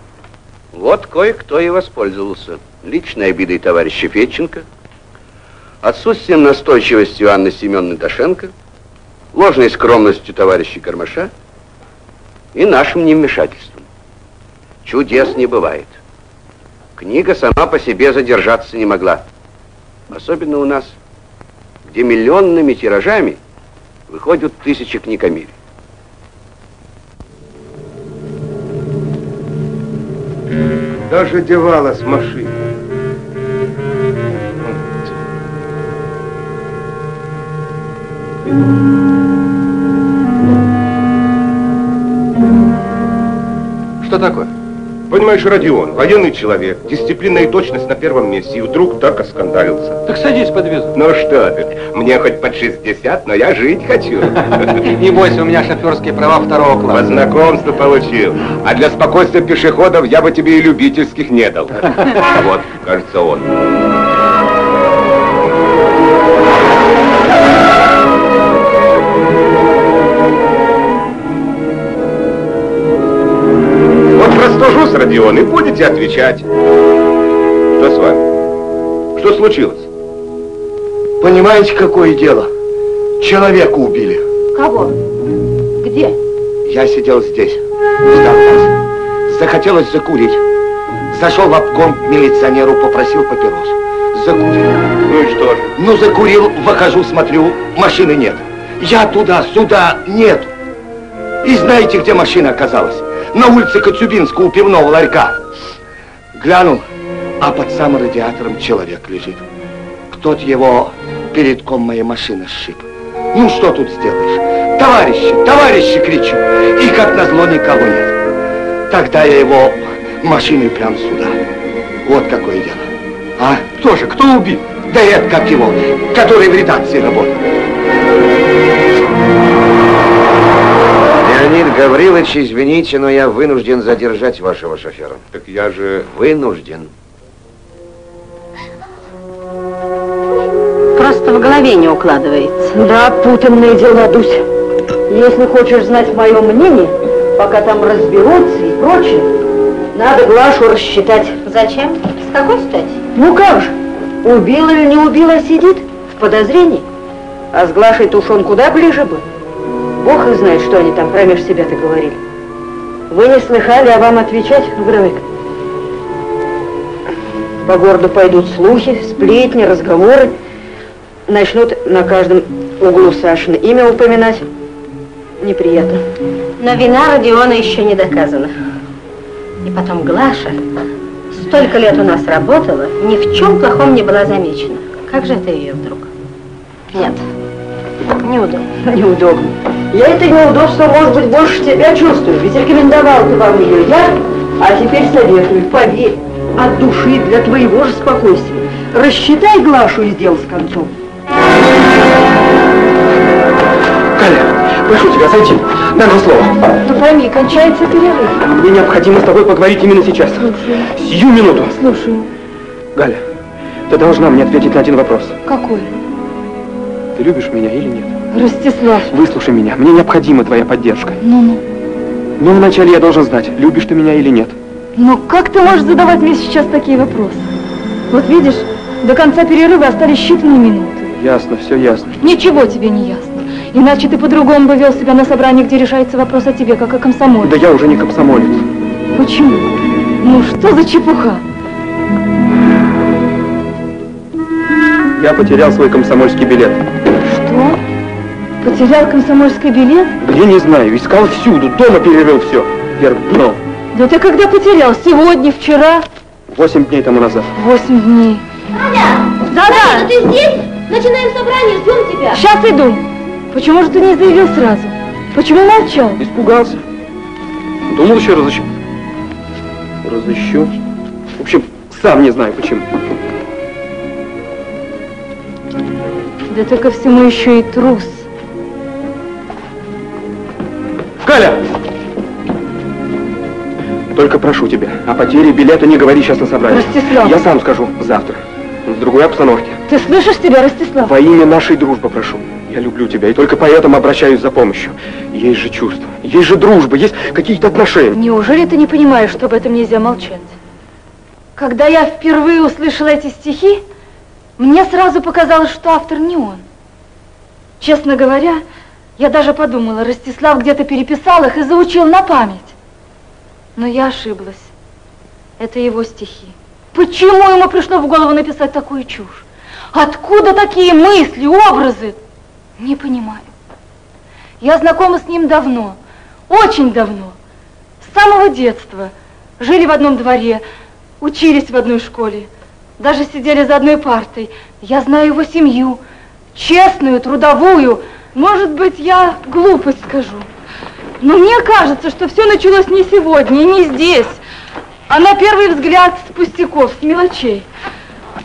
Вот кое-кто и воспользовался личной обидой товарища Федченко, отсутствием настойчивости Анны Семеновны Дашенко, ложной скромностью товарища Кармаша и нашим невмешательством. Чудес не бывает. Книга сама по себе задержаться не могла. Особенно у нас, где миллионными тиражами выходят тысячи книг о мире. даже девала с машины. Что такое? Понимаешь, Родион, военный человек, дисциплина и точность на первом месте, и вдруг так оскандалился. Так садись, подвезу. Ну что ты, мне хоть под 60, но я жить хочу. Не бойся, у меня шоферские права второго класса. По знакомству получил. А для спокойствия пешеходов я бы тебе и любительских не дал. Вот, кажется, он. Простужусь, Родион, и будете отвечать. Что с вами? Что случилось? Понимаете, какое дело? Человека убили. Кого? Где? Я сидел здесь, ждал вас. Захотелось закурить. Зашел в обком к милиционеру, попросил папирос. Закурил. Ну и что же? Ну, закурил, выхожу, смотрю, машины нет. Я туда, сюда, нет. И знаете, где машина оказалась? На улице Коцюбинска у пивного ларька. Глянул, а под самым радиатором человек лежит. Кто-то его передком моей машины сшиб. Ну, что тут сделаешь? Товарищи, товарищи, кричу. И как назло никого нет. Тогда я его машиной прям сюда. Вот какое дело. А? Кто же, кто убит? Да это как его, который в редакции работает. Леонид Гаврилович, извините, но я вынужден задержать вашего шофера. Так я же... Вынужден. Просто в голове не укладывается. Да, путанные дела, Дусь. Если хочешь знать мое мнение, пока там разберутся и прочее, надо Глашу рассчитать. Зачем? С какой стати? Ну как же, убил или не убил, а сидит в подозрении. А с Глашей-то уж он куда ближе был. Бог их знает, что они там промеж себя-то говорили. Вы не слыхали, а вам отвечать? Давай По городу пойдут слухи, сплетни, разговоры. Начнут на каждом углу Сашины имя упоминать. Неприятно. Но вина Родиона еще не доказана. И потом Глаша столько лет у нас работала, ни в чем плохом не была замечена. Как же это ее вдруг? Нет, неудобно. Неудобно. Я это неудобство, может быть, больше тебя чувствую, ведь рекомендовал ты вам ее я, а теперь советую, поверь, от души для твоего же спокойствия. Рассчитай Глашу и дел с концом. Коля, прошу тебя, зайди. Дай нам слово. Ну пойми, кончается перерыв. Мне необходимо с тобой поговорить именно сейчас. Сию минуту. Слушаю. Галя, ты должна мне ответить на один вопрос. Какой? Ты любишь меня или нет? Ростислав. Выслушай меня. Мне необходима твоя поддержка. Ну-ну. Но вначале я должен знать, любишь ты меня или нет. Ну как ты можешь задавать мне сейчас такие вопросы? Вот видишь, до конца перерыва остались считанные минуты. Ясно, все ясно. Ничего тебе не ясно. Иначе ты по-другому бы вел себя на собрании, где решается вопрос о тебе, как о комсомоле. Да я уже не комсомолец. Почему? Ну что за чепуха? Я потерял свой комсомольский билет. Потерял комсомольский билет? Я не знаю, искал всюду, дома перерыл все. Вверх дном. Да ты когда потерял? Сегодня, вчера? Восемь дней тому назад. Восемь дней. Аня! Да-да! ты здесь? Начинаем собрание, ждем тебя. Сейчас иду. Почему же ты не заявил сразу? Почему молчал? Испугался. Думал еще разыщу. Разыщу. В общем, сам не знаю почему. Да ты ко всему еще и трус. Галя! Только прошу тебя, о потере билета не говори сейчас на собрании. Ростислав! Я сам скажу завтра. В другой обстановке. Ты слышишь себя, Ростислав? Во имя нашей дружбы прошу. Я люблю тебя, и только поэтому обращаюсь за помощью. Есть же чувства, есть же дружба, есть какие-то отношения. Неужели ты не понимаешь, что об этом нельзя молчать? Когда я впервые услышала эти стихи, мне сразу показалось, что автор не он. Честно говоря, я даже подумала, Ростислав где-то переписал их и заучил на память. Но я ошиблась. Это его стихи. Почему ему пришло в голову написать такую чушь? Откуда такие мысли, образы? Не понимаю. Я знакома с ним давно, очень давно, с самого детства. Жили в одном дворе, учились в одной школе, даже сидели за одной партой. Я знаю его семью, честную, трудовую. Может быть, я глупость скажу. Но мне кажется, что все началось не сегодня и не здесь, а на первый взгляд с пустяков, с мелочей.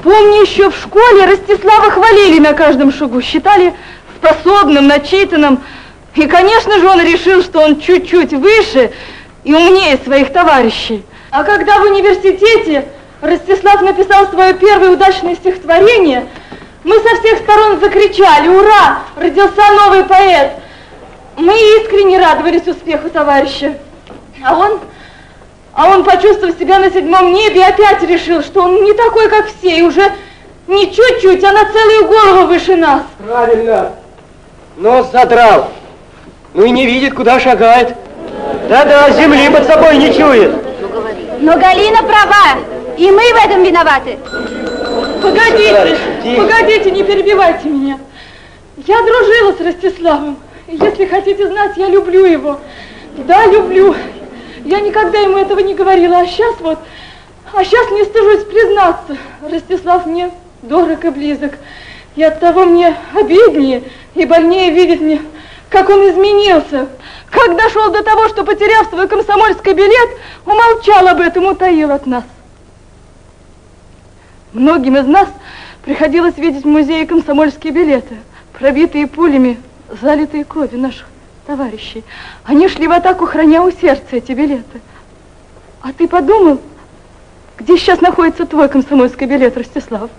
Помню, еще в школе Ростислава хвалили на каждом шагу, считали способным, начитанным. И, конечно же, он решил, что он чуть-чуть выше и умнее своих товарищей. А когда в университете Ростислав написал свое первое удачное стихотворение, мы со всех сторон закричали «Ура! Родился новый поэт!» Мы искренне радовались успеху товарища. А он, а он, почувствовав себя на седьмом небе, опять решил, что он не такой, как все, и уже не чуть-чуть, а на целую голову выше нас. Правильно. Нос задрал. Ну и не видит, куда шагает. Да-да, земли под собой не чует. Но Галина права, и мы в этом виноваты. Погодите, погодите, не перебивайте меня. Я дружила с Ростиславом. Если хотите знать, я люблю его. Да, люблю. Я никогда ему этого не говорила, а сейчас вот, а сейчас не стыжусь признаться. Ростислав мне дорог и близок. И от того мне обиднее и больнее видеть мне, как он изменился. Как дошел до того, что, потеряв свой комсомольский билет, умолчал об этом, утаил от нас. Многим из нас приходилось видеть в музее комсомольские билеты, пробитые пулями, залитые кровью наших товарищей. Они шли в атаку, храня у сердца эти билеты. А ты подумал, где сейчас находится твой комсомольский билет, Ростислав?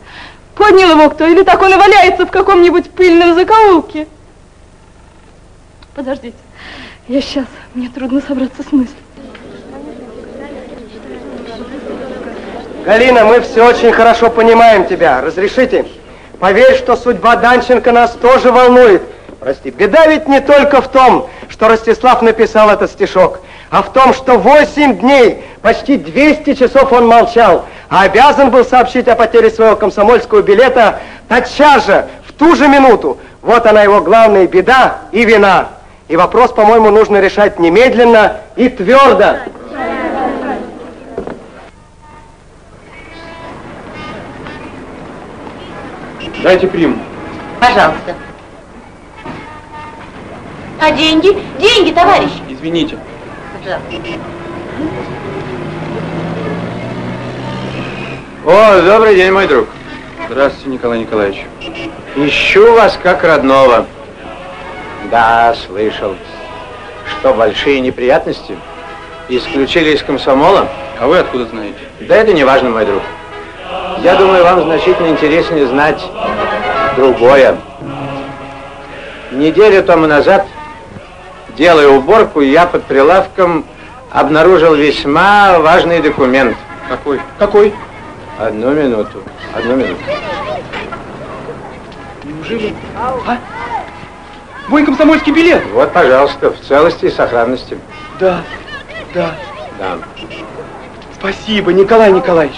Поднял его кто, или так он и валяется в каком-нибудь пыльном закоулке? Подождите, я сейчас, мне трудно собраться с мыслью. Галина, мы все очень хорошо понимаем тебя. Разрешите? Поверь, что судьба Данченко нас тоже волнует. Прости, беда ведь не только в том, что Ростислав написал этот стишок, а в том, что 8 дней, почти 200 часов он молчал, а обязан был сообщить о потере своего комсомольского билета тотчас же, в ту же минуту. Вот она его главная беда и вина. И вопрос, по-моему, нужно решать немедленно и твердо. Дайте приму. Пожалуйста. А деньги? Деньги, товарищ. Извините. Пожалуйста. О, добрый день, мой друг. Здравствуйте, Николай Николаевич. Ищу вас как родного. Да, слышал, что большие неприятности исключили из комсомола. А вы откуда знаете? Да это не важно, мой друг. Я думаю, вам значительно интереснее знать другое. Неделю тому назад, делая уборку, я под прилавком обнаружил весьма важный документ. Какой? Какой? Одну минуту. Одну минуту. Неужели? А? Мой комсомольский билет? Вот, пожалуйста, в целости и сохранности. Да, да. Да. Спасибо, Николай Николаевич.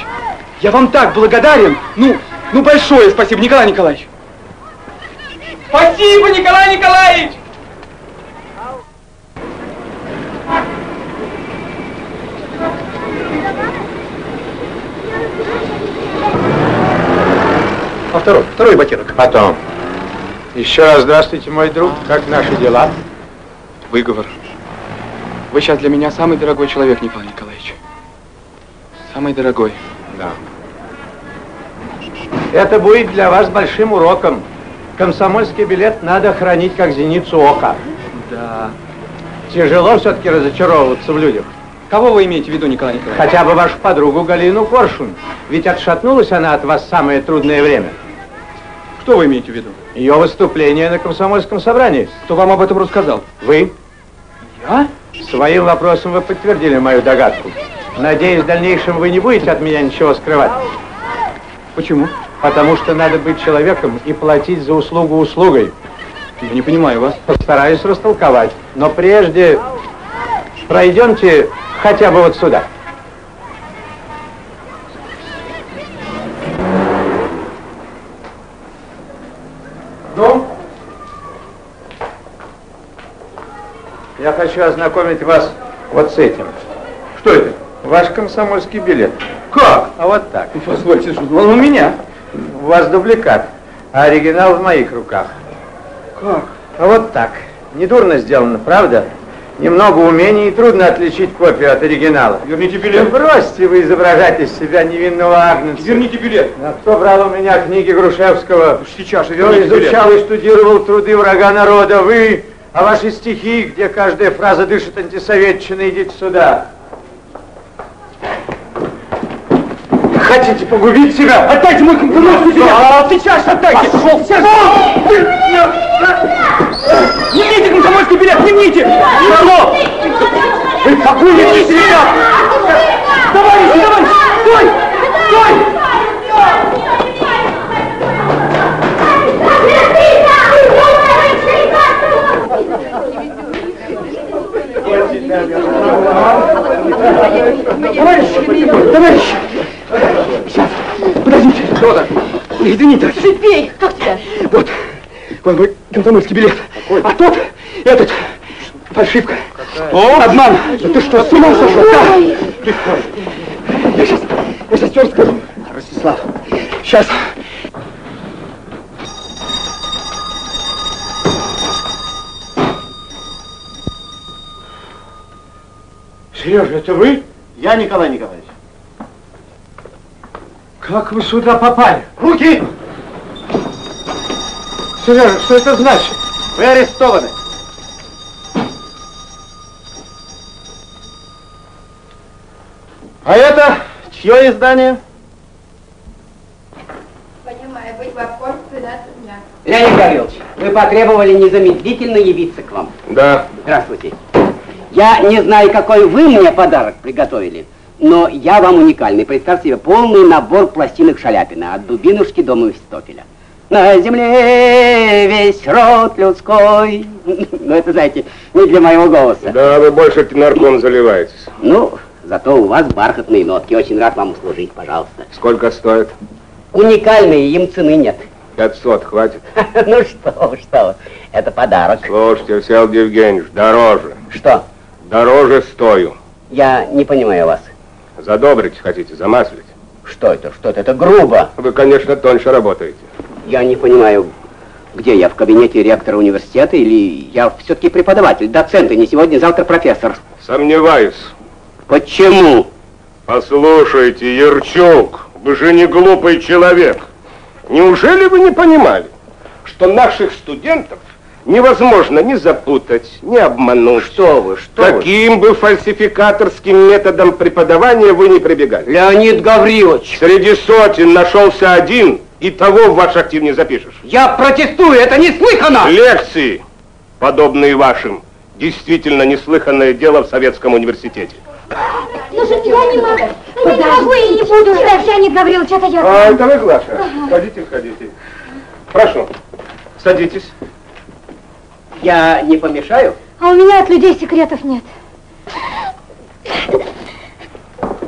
Я вам так благодарен. Ну, ну большое спасибо, Николай Николаевич. Спасибо, Николай Николаевич! А второй, второй ботинок. Потом. Еще раз здравствуйте, мой друг. Как наши дела? Выговор. Вы сейчас для меня самый дорогой человек, Николай Николаевич. Самый дорогой. Да. Это будет для вас большим уроком. Комсомольский билет надо хранить как зеницу ока. Да. Тяжело все-таки разочаровываться в людях. Кого вы имеете в виду, Николай Николаевич? Хотя бы вашу подругу Галину Коршун. Ведь отшатнулась она от вас в самое трудное время. Кто вы имеете в виду? Ее выступление на комсомольском собрании. Кто вам об этом рассказал? Вы. Я? Своим вопросом вы подтвердили мою догадку. Надеюсь, в дальнейшем вы не будете от меня ничего скрывать. Почему? Потому что надо быть человеком и платить за услугу услугой. Я не понимаю вас. Постараюсь растолковать. Но прежде пройдемте хотя бы вот сюда. Ну? Я хочу ознакомить вас вот с этим. Что это? Ваш комсомольский билет. Как? А вот так. Позвольте, что он у меня. У вас дубликат, а оригинал в моих руках. Как? А вот так. Недурно сделано, правда? Немного умений и трудно отличить копию от оригинала. Верните Да билет. бросьте вы изображать из себя невинного агнца. Верните билет. А кто брал у меня книги Грушевского? Сейчас же Кто верните билет. изучал и штудировал труды врага народа? Вы, а ваши стихи, где каждая фраза дышит антисоветчиной, идите сюда. Хотите погубить себя? Отдайте мой комсомольский билет! А, Сейчас отдайте! Пошел! Сейчас! Немните комсомольский билет! Немните! Что? Вы погубите себя! Товарищи, товарищи! Стой! Стой! Товарищ! Товарищ! Сейчас! Подождите! Что так? Извините! Шипей, как тебя? Вот, вот мой комсомольский билет. А тот, этот, фальшивка. Что? Обман. Да ты что, с ума сошел? Да. Я сейчас, я сейчас все расскажу. Ростислав, сейчас. Сережа, это вы? Я Николай Николаевич. Как вы сюда попали? Руки! Сережа, что это значит? Вы арестованы. А это чье издание? Понимаю, быть в обкорте 13 дня. Леонид Гаврилович, вы потребовали незамедлительно явиться к вам. Да. Здравствуйте. Я не знаю, какой вы мне подарок приготовили, но я вам уникальный. Представьте себе полный набор пластинок Шаляпина, от Дубинушки до Мефистофеля. На земле весь род людской. Ну, это, знаете, не для моего голоса. Да, вы больше тенарком заливаетесь. Ну, зато у вас бархатные нотки. Очень рад вам услужить, пожалуйста. Сколько стоит? Уникальные, им цены нет. 500 хватит? Ну что что это подарок. Слушайте, Всеволод Евгеньевич, дороже. Что? Дороже стою. Я не понимаю вас. Задобрить хотите, замаслить? Что это, что это? Это грубо. Вы, конечно, тоньше работаете. Я не понимаю, где я, в кабинете ректора университета или я все-таки преподаватель, доцент, и не сегодня, завтра профессор. Сомневаюсь. Почему? Послушайте, Ярчук, вы же не глупый человек. Неужели вы не понимали, что наших студентов невозможно ни запутать, ни обмануть? Что вы, что вы? Каким бы фальсификаторским методом преподавания вы не прибегали? Леонид Гаврилович, Среди сотен нашелся один, и того в ваш актив не запишешь. я протестую, это неслыханно! Лекции, подобные вашим, действительно неслыханное дело в Советском университете. Ну же, я не могу. Я не могу и не буду Леонид Гаврилович, это я... А, это вы, Глаша. Входите, входите. Прошу, садитесь. Я не помешаю? А у меня от людей секретов нет.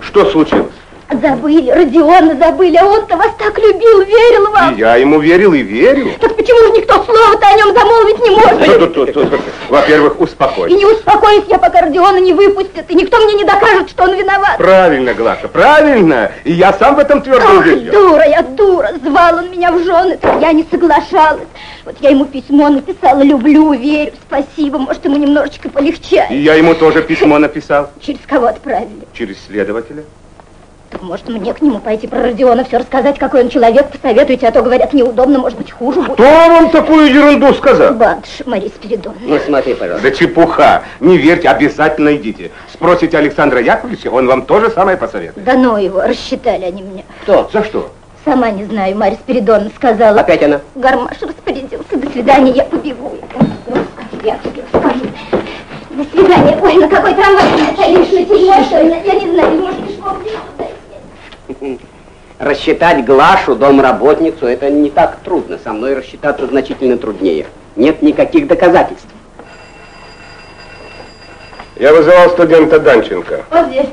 Что случилось? Забыли, Родиона забыли, а он-то вас так любил, верил вам. И я ему верил и верю. Так почему же никто слова-то о нем замолвить не может? Во-первых, И успокойся. не успокоюсь я, пока Родиона не выпустят, и никто мне не докажет, что он виноват. Правильно, Глаша, правильно. И я сам в этом твердо Ах, убежден. дура, я дура. Звал он меня в жены, я не соглашалась. Вот я ему письмо написала, люблю, верю, спасибо, может, ему немножечко полегчает. И я ему тоже письмо написал. Через кого отправили? Через следователя. Может мне к нему пойти про Родиона все рассказать, какой он человек, посоветуйте, а то, говорят, неудобно, может быть, хуже будет. Кто вам такую ерунду сказал? Бантш, Мария Спиридоновна. Ну, смотри, пожалуйста. Да чепуха. Не верьте, обязательно идите. Спросите Александра Яковлевича, он вам тоже самое посоветует. Да ну его, рассчитали они меня. Кто? За что? Сама не знаю, Мария Спиридоновна сказала. Опять она? Гармаш распорядился. До свидания, я побегу. Я тебе скажу. До свидания. Ой, на какой трамвай ты садишь? На седьмой, что ли? Я не знаю, может, пешком где-то. Рассчитать Глашу, домработницу, это не так трудно. Со мной рассчитаться значительно труднее. Нет никаких доказательств. Я вызывал студента Данченко. Вот здесь.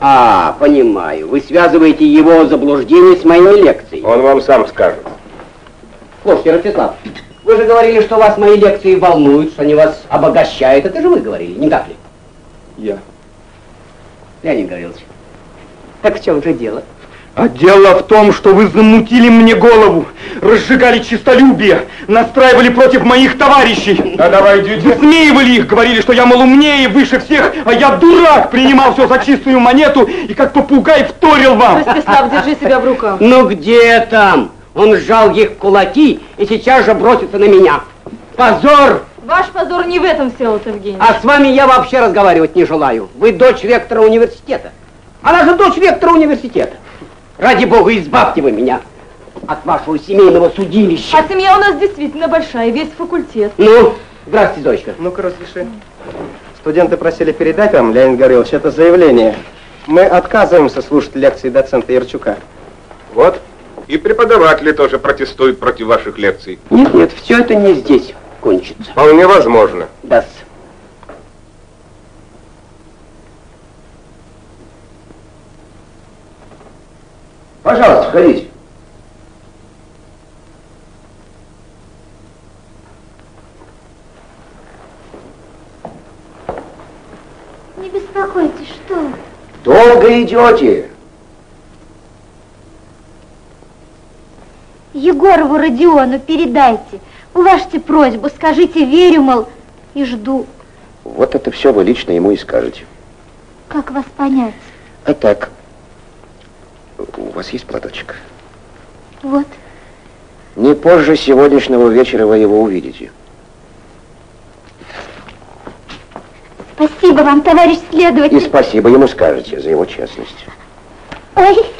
А, понимаю. Вы связываете его заблуждение с моими лекциями. Он вам сам скажет. Слушайте, Ростислав, вы же говорили, что вас мои лекции волнуют, что они вас обогащают. Это же вы говорили, не так ли? Я. Леонид Гаврилович, так в чем же дело? А дело в том, что вы замутили мне голову, разжигали честолюбие, настраивали против моих товарищей. Да давай, дядя. Высмеивали их, говорили, что я, мол, умнее, выше всех, а я дурак, принимал все за чистую монету и как попугай вторил вам. Ростислав, держи себя в руках. Ну где там? Он сжал их кулаки и сейчас же бросится на меня. Позор! Ваш позор не в этом, Всеволод Евгеньевич. А с вами я вообще разговаривать не желаю. Вы дочь ректора университета. Она же дочь ректора университета. Ради бога, избавьте вы меня от вашего семейного судилища. А семья у нас действительно большая, весь факультет. Ну, здравствуйте, дочка. Ну-ка, разреши. Студенты просили передать вам, Леонид Гаврилович, это заявление. Мы отказываемся слушать лекции доцента Ярчука. Вот. И преподаватели тоже протестуют против ваших лекций. Нет, нет, все это не здесь кончится. Вполне возможно. Да. Пожалуйста, входите. Не беспокойтесь, что вы. Долго идете. Егорову Родиону передайте. Уважьте просьбу, скажите, верю, мол, и жду. Вот это все вы лично ему и скажете. Как вас понять? А так, вас есть платочек? Вот. Не позже сегодняшнего вечера вы его увидите. Спасибо вам, товарищ И следователь. спасибо ему скажете за его честность. Ой.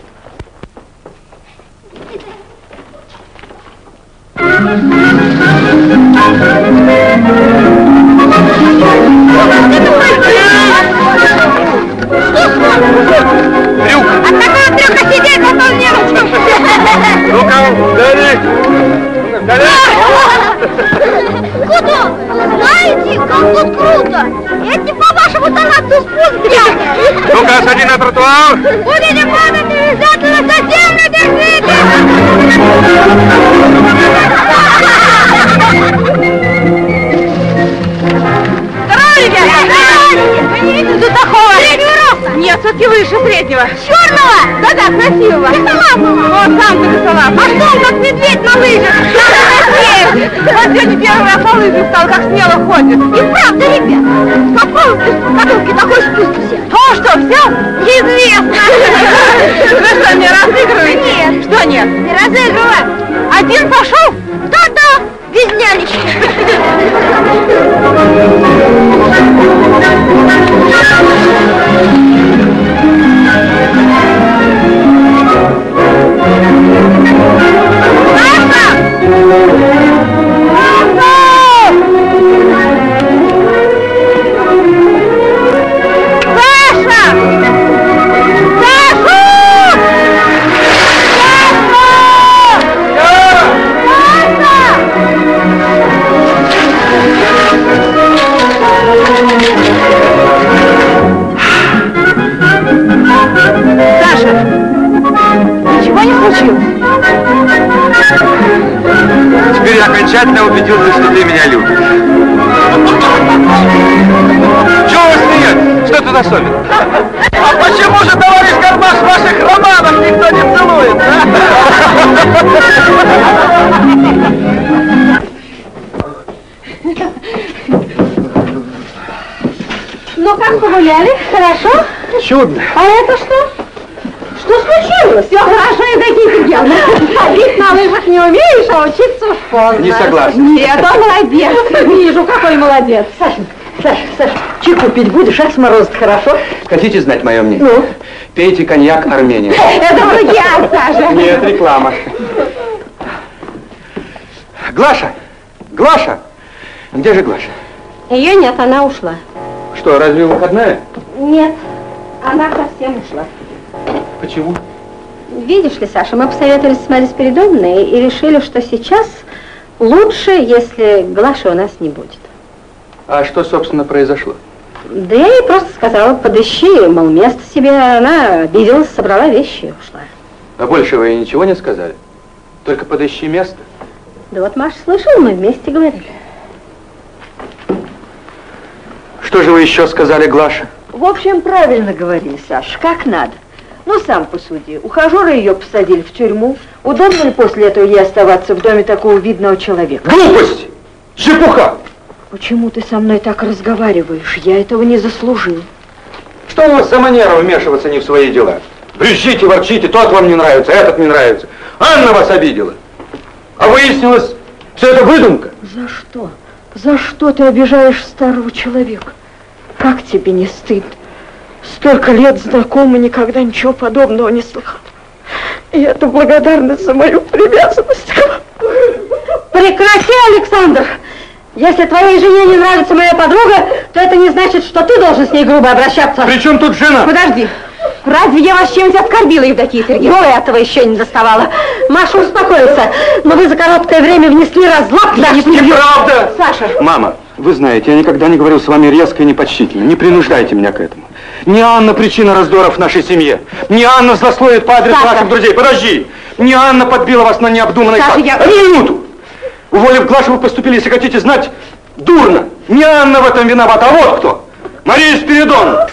Это что? Что случилось? Все хорошо, и такие дело. Ходить на лыжах не умеешь, а учиться уж поздно. Не согласен. Нет, он молодец. Вижу, какой молодец. Саша, Саша, Саша, чайку пить будешь, а с мороза хорошо? Хотите знать мое мнение? Ну? Пейте коньяк Армения. Это плагиат, Саша. Нет, реклама. Глаша! Глаша! Где же Глаша? Ее нет, она ушла. Что, разве выходная? Нет, она совсем ушла. Почему? Видишь ли, Саша, мы посоветовались с Марисой Спиридоновной и решили, что сейчас лучше, если Глаши у нас не будет. А что, собственно, произошло? Да я ей просто сказала, подыщи, мол, место себе. Она обиделась, собрала вещи и ушла. А больше вы ей ничего не сказали? Только подыщи место. Да вот Маша слышала, мы вместе говорили. Что же вы еще сказали, Глаша? В общем, правильно говорили, Саш, как надо. Ну, сам посуди. Ухажеры ее посадили в тюрьму. Удобно ли после этого ей оставаться в доме такого видного человека? Глупость! Чепуха! Почему ты со мной так разговариваешь? Я этого не заслужил. Что у вас за манера вмешиваться не в свои дела? Брюзжите, ворчите, тот вам не нравится, этот не нравится. Анна вас обидела. А выяснилось, что это выдумка. За что? За что ты обижаешь старого человека? Как тебе не стыд? Столько лет знакомы, никогда ничего подобного не слыхал. И это благодарность за мою привязанность к вам. Прекрати, Александр! Если твоей жене не нравится моя подруга, то это не значит, что ты должен с ней грубо обращаться. При чем тут жена? Подожди. Разве я вас чем-нибудь оскорбила, Евдокия Сергеевна? Ну, этого еще не доставало. Маша успокоится, но вы за короткое время внесли разлад. Да, неправда! Саша. Мама, вы знаете, я никогда не говорил с вами резко и непочтительно. Не принуждайте меня к этому. Не Анна причина раздоров в нашей семье. Не Анна злословит по адресу Саша. ваших друзей. Подожди! Не Анна подбила вас на необдуманный Саша, шаг. я- Одну минуту! Уволив Глашу, вы поступили, если хотите знать, дурно. Не Анна в этом виновата, а вот кто. Мария Спиридоновна.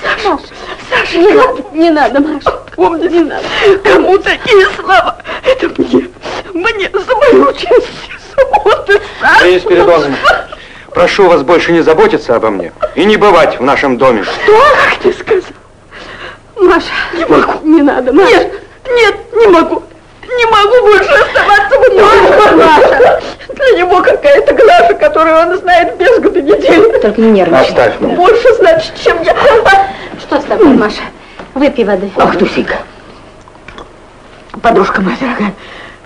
Саша, не надо, не надо, Маша. Помни, не надо. Кому такие слова? Это мне, мне за мою честь Саша. Мария Спиридоновна, прошу вас больше не заботиться обо мне и не бывать в нашем доме. Что? Как ты сказал? Маша, не могу. Не надо, Маша. Нет, нет, не могу. Не могу больше оставаться в доме, Маша. Для него какая-то Глаша, которую он знает без года недели. Только не нервничай. Оставь меня. Больше, значит, чем я. Что с тобой, Маша? Выпей воды. Ах, Тусенька. Подружка моя дорогая,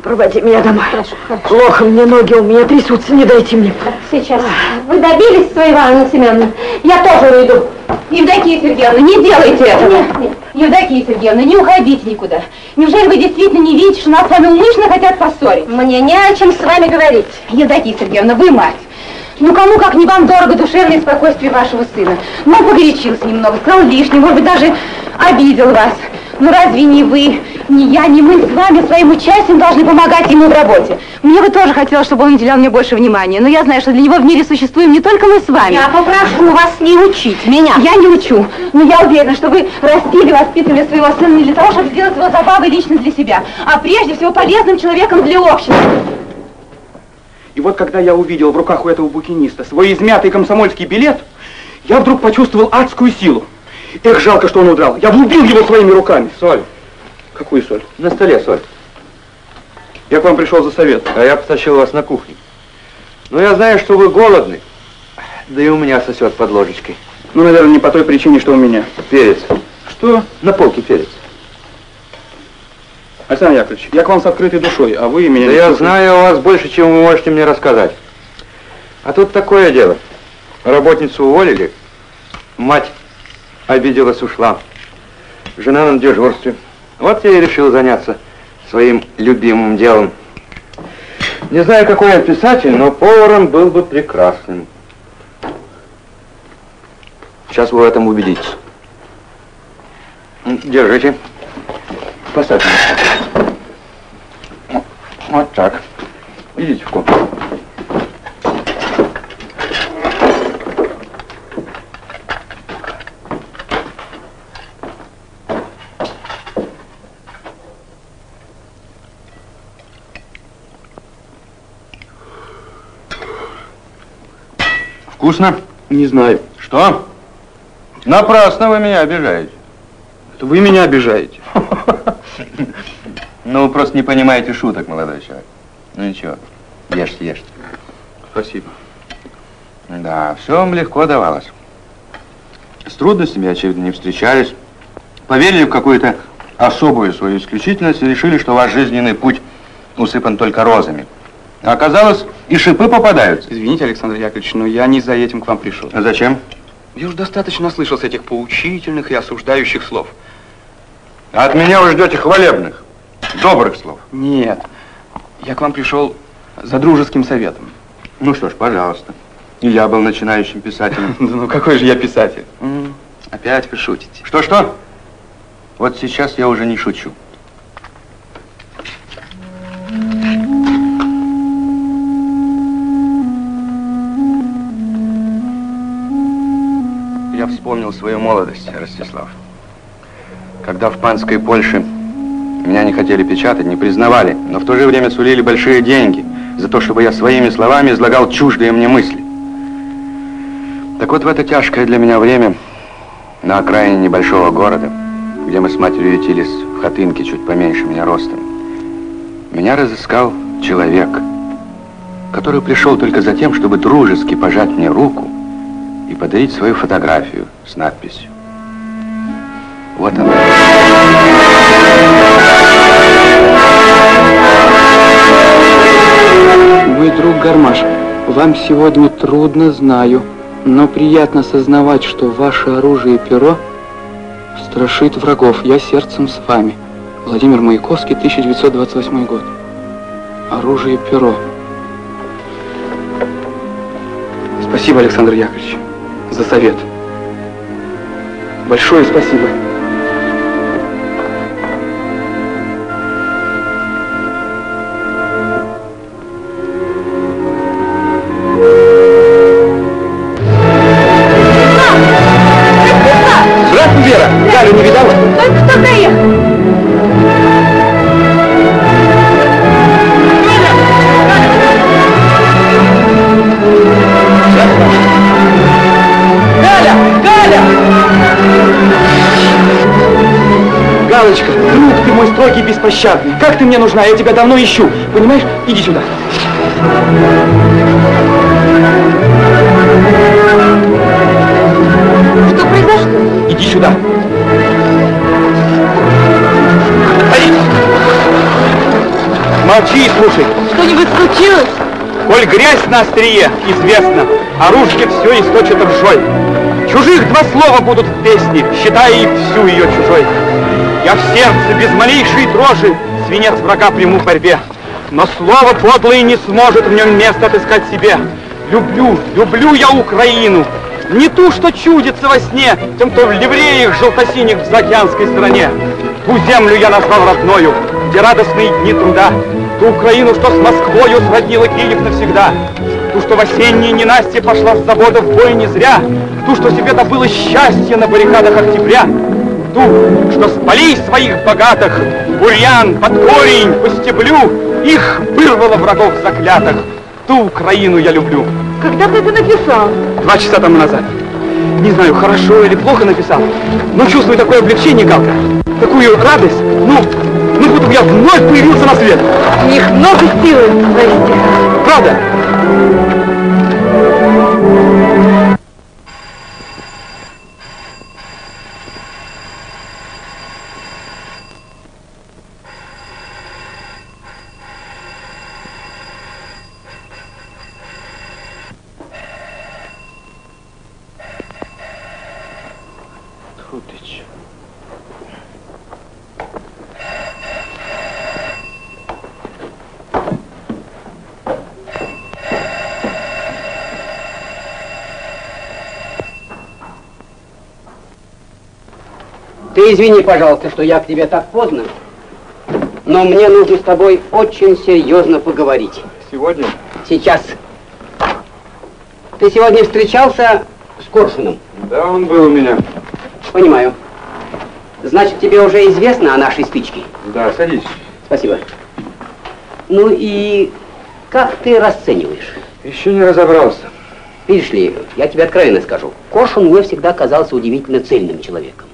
проводи меня домой. Хорошо, хорошо. Плохо мне ноги, у меня трясутся, не дайте мне. Сейчас. Вы добились своего, Анна Семеновна? Я тоже уйду. Евдокия Сергеевна, не делайте этого. Нет, нет. Евдокия Сергеевна, не уходите никуда. Неужели вы действительно не видите, что нас с вами умышленно хотят поссорить? Мне не о чем с вами говорить. Евдокия Сергеевна, вы мать. Ну кому как не вам дорого душевное спокойствие вашего сына. Ну, он погорячился немного, сказал лишнее, может быть, даже обидел вас. Ну разве не вы, не я, не мы с вами своим участием должны помогать ему в работе? Мне бы тоже хотелось, чтобы он уделял мне больше внимания, но я знаю, что для него в мире существуем не только мы с вами. Я попрошу вас не учить меня. Я не учу, но я уверена, что вы растили, воспитывали своего сына не для того, чтобы сделать его забавой лично для себя, а прежде всего полезным человеком для общества. И вот когда я увидел в руках у этого букиниста свой измятый комсомольский билет, я вдруг почувствовал адскую силу. Эх, жалко, что он удрал. Я влюбил его своими руками. Соль. Какую соль? На столе соль. Я к вам пришел за совет. А я потащил вас на кухню. Ну, я знаю, что вы голодны. Да и у меня сосет под ложечкой. Ну, наверное, не по той причине, что у меня. Перец. Что? На полке перец. Александр Яковлевич, я к вам с открытой душой, а вы меня Да я слушаете. знаю о вас больше, чем вы можете мне рассказать. А тут такое дело. Работницу уволили, мать обиделась, ушла. Жена на дежурстве. Вот я и решил заняться своим любимым делом. Не знаю, какой я писатель, но поваром был бы прекрасным. Сейчас вы в этом убедитесь. Держите. Поставьте. Вот так. Идите в комнату. Вкусно? Не знаю. Что? Напрасно вы меня обижаете. Это вы меня обижаете. Ну, вы просто не понимаете шуток, молодой человек. Ну ничего, ешьте, ешьте. Спасибо. Да, все вам легко давалось. С трудностями, очевидно, не встречались. Поверили в какую-то особую свою исключительность и решили, что ваш жизненный путь усыпан только розами. А оказалось, и шипы попадаются. Извините, Александр Яковлевич, но я не за этим к вам пришел. А зачем? Я уже достаточно слышался этих поучительных и осуждающих слов. А от меня вы ждете хвалебных, добрых слов. Нет, я к вам пришел за дружеским советом. Ну что ж, пожалуйста. И я был начинающим писателем. Да ну какой же я писатель? Опять вы шутите. Что-что? Вот сейчас я уже не шучу. Я вспомнил свою молодость, Ростислав. Когда в панской Польше меня не хотели печатать, не признавали, но в то же время сулили большие деньги за то, чтобы я своими словами излагал чуждые мне мысли. Так вот, в это тяжкое для меня время, на окраине небольшого города, где мы с матерью ютились в хатынке чуть поменьше меня ростом, меня разыскал человек, который пришел только за тем, чтобы дружески пожать мне руку и подарить свою фотографию с надписью. Вот она. Мой друг Гармаш, вам сегодня трудно, знаю, но приятно сознавать, что ваше оружие и перо страшит врагов. Я сердцем с вами. Владимир Маяковский, 1928 год. Оружие и перо. Спасибо, Александр Яковлевич, за совет. Большое спасибо. Беспощадный. Как ты мне нужна? Я тебя давно ищу. Понимаешь? Иди сюда. Что произошло? Иди сюда. Молчи и слушай. Что-нибудь случилось? Коль грязь на острие, известно, а ружье все источит ржой. Чужих два слова будут в песне, считая и всю ее чужой. Я в сердце без малейшей дрожи свинец врага приму в борьбе. Но слово подлое не сможет в нем место отыскать себе. Люблю, люблю я Украину. Не ту, что чудится во сне, тем, кто в ливреях желто-синих в заокеанской стране. Ту землю я назвал родною, где радостные дни труда. Ту Украину, что с Москвою сроднила Киев навсегда. Ту, что в осенние ненастье пошла с завода в бой не зря. Ту, что себе добыла счастье на баррикадах октября. Ту, что с полей своих богатых бурьян под корень по стеблю их вырвала врагов заклятых. Ту Украину я люблю. Когда ты это написал? Два часа тому назад. Не знаю, хорошо или плохо написал, но чувствую такое облегчение, Галка, такую радость, ну, ну будто бы я вновь появился на свет. У них много силы в твоих. Правда? Ты извини, пожалуйста, что я к тебе так поздно, но мне нужно с тобой очень серьезно поговорить. Сегодня? Сейчас. Ты сегодня встречался с Коршуном? Да, он был у меня. Понимаю. Значит, тебе уже известно о нашей стычке? Да, садись. Спасибо. Ну и как ты расцениваешь? Еще не разобрался. Видишь ли, я тебе откровенно скажу, Коршун мне всегда казался удивительно цельным человеком.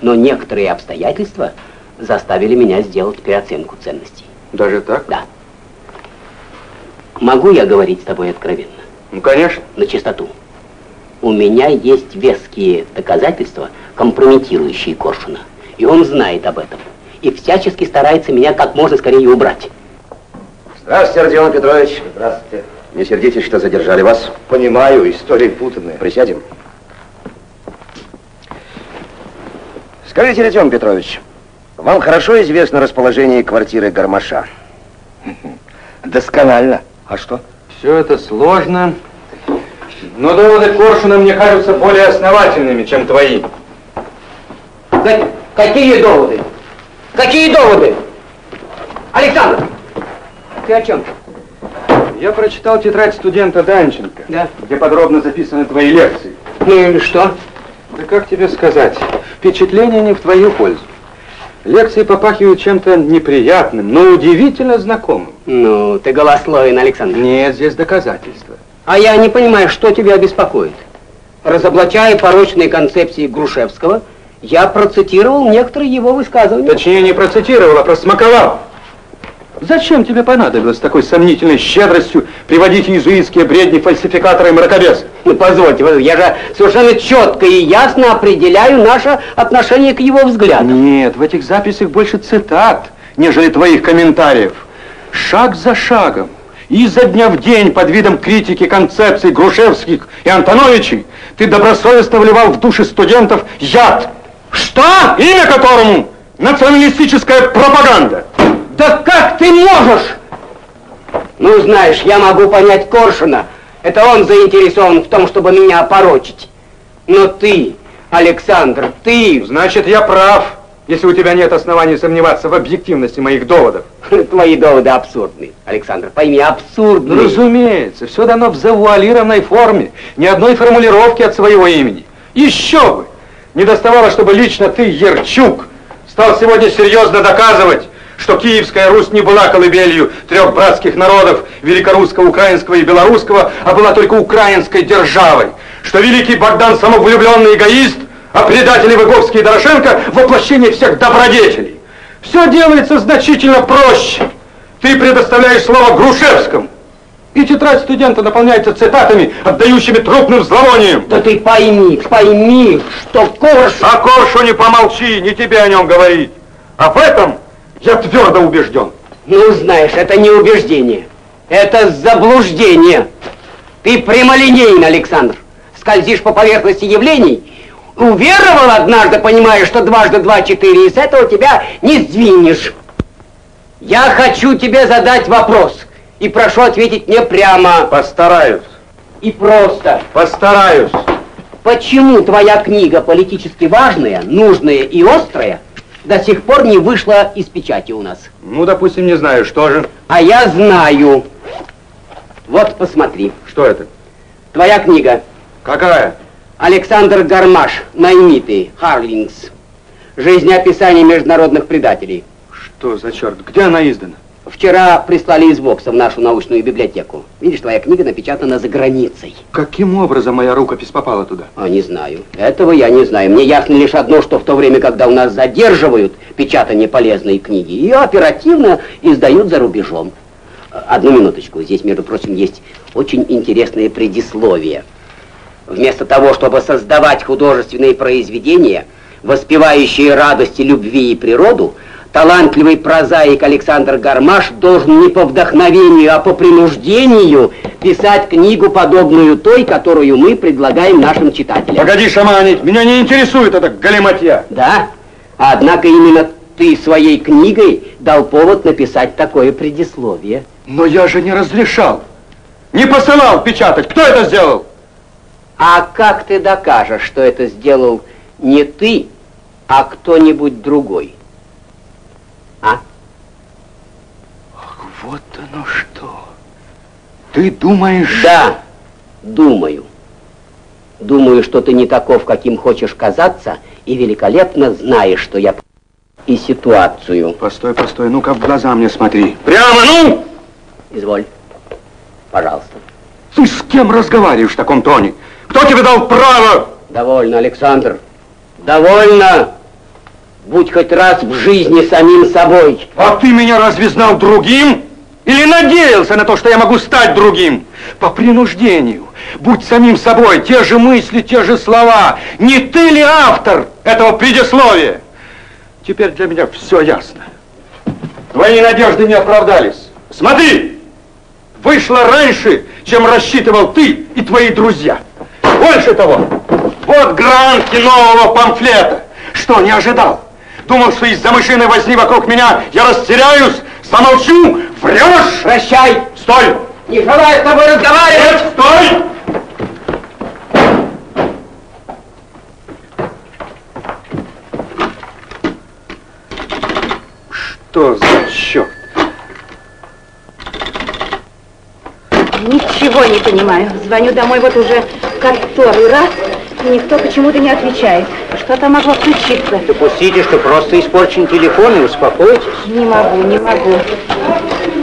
Но некоторые обстоятельства заставили меня сделать переоценку ценностей. Даже так? Да. Могу я говорить с тобой откровенно? Ну, конечно. На чистоту. У меня есть веские доказательства, компрометирующие Коршуна. И он знает об этом. И всячески старается меня как можно скорее убрать. Здравствуйте, Родион Петрович. Здравствуйте. Не сердитесь, что задержали вас. Понимаю, история путанная. Присядем. Скажите, Родион Петрович, вам хорошо известно расположение квартиры Гармаша? Досконально. А что? Все это сложно, но доводы Коршуна мне кажутся более основательными, чем твои. Ка- Какие доводы? Какие доводы? Александр, ты о чем? Я прочитал тетрадь студента Данченко, Да. где подробно записаны твои лекции. Ну и что? Да как тебе сказать? Впечатление не в твою пользу. Лекции попахивают чем-то неприятным, но удивительно знакомым. Ну, ты голословен, Александр. Нет, здесь доказательства. А я не понимаю, что тебя беспокоит. Разоблачая порочные концепции Грушевского, я процитировал некоторые его высказывания. Точнее, не процитировал, а просмаковал. Зачем тебе понадобилось с такой сомнительной щедростью приводить иезуитские бредни фальсификатора и мракобеса? Ну, позвольте, я же совершенно четко и ясно определяю наше отношение к его взглядам. Нет, в этих записях больше цитат, нежели твоих комментариев. Шаг за шагом, изо дня в день под видом критики концепций Грушевских и Антоновичей ты добросовестно вливал в души студентов яд. Что? Имя которому националистическая пропаганда. Да как ты можешь? Ну, знаешь, я могу понять Коршуна. Это он заинтересован в том, чтобы меня опорочить. Но ты, Александр, ты... Значит, я прав, если у тебя нет оснований сомневаться в объективности моих доводов. Твои доводы абсурдны, Александр. Пойми, абсурдны. Разумеется, все дано в завуалированной форме. Ни одной формулировки от своего имени. Еще бы! Не доставало, чтобы лично ты, Ерчук, стал сегодня серьезно доказывать, что Киевская Русь не была колыбелью трех братских народов, великорусского, украинского и белорусского, а была только украинской державой, что великий Богдан самовлюбленный эгоист, а предатели Выговский и Дорошенко – воплощение всех добродетелей. Все делается значительно проще. Ты предоставляешь слово Грушевскому, и тетрадь студента наполняется цитатами, отдающими трупным зловонием. Да ты пойми, пойми, что Корш... А Коршу не помолчи, не тебе о нем говорить. А в этом я твердо убежден. Ну, знаешь, это не убеждение. Это заблуждение. Ты прямолинейный, Александр. Скользишь по поверхности явлений. Уверовал однажды, понимая, что дважды два четыре, и с этого тебя не сдвинешь. Я хочу тебе задать вопрос. И прошу ответить мне прямо. Постараюсь. И просто. Постараюсь. Почему твоя книга политически важная, нужная и острая до сих пор не вышла из печати у нас? Ну, допустим, не знаю, что же. А я знаю. Вот посмотри. Что это? Твоя книга. Какая? Александр Гармаш, наймитый, Харлингс. Жизнеописание международных предателей. Что за черт? Где она издана? Вчера прислали из Вокса в нашу научную библиотеку. Видишь, твоя книга напечатана за границей. Каким образом моя рукопись попала туда? А, не знаю. Этого я не знаю. Мне ясно лишь одно, что в то время, когда у нас задерживают печатание полезной книги, ее оперативно издают за рубежом. Одну минуточку. Здесь, между прочим, есть очень интересное предисловие. Вместо того, чтобы создавать художественные произведения, воспевающие радости любви и природу, талантливый прозаик Александр Гармаш должен не по вдохновению, а по принуждению писать книгу, подобную той, которую мы предлагаем нашим читателям. Погоди шаманить, меня не интересует эта галиматья. Да? Однако именно ты своей книгой дал повод написать такое предисловие. Но я же не разрешал, не посылал печатать. Кто это сделал? А как ты докажешь, что это сделал не ты, а кто-нибудь другой? А? Ах, вот оно что. Ты думаешь... Да, думаю. Думаю, что ты не таков, каким хочешь казаться, и великолепно знаешь, что я и ситуацию. Постой, постой, ну-ка в глаза мне смотри. Прямо, ну! Изволь. Пожалуйста. Ты с кем разговариваешь в таком тоне? Кто тебе дал право? Довольно, Александр. Довольно. Будь хоть раз в жизни самим собой. А ты меня разве знал другим? Или надеялся на то, что я могу стать другим? По принуждению. Будь самим собой. Те же мысли, те же слова. Не ты ли автор этого предисловия? Теперь для меня все ясно. Твои надежды не оправдались. Смотри! Вышло раньше, чем рассчитывал ты и твои друзья. Больше того, вот гранки нового памфлета. Что, не ожидал? Думал, что из-за мышиной возни вокруг меня я растеряюсь, замолчу, врешь? Прощай! Стой! Не желаю с тобой разговаривать! Нет, стой! Что за черт? Ничего не понимаю. Звоню домой вот уже который раз. Никто почему-то не отвечает. Что-то могло случиться. Допустите, что просто испорчен телефон и успокойтесь. Не могу, не могу.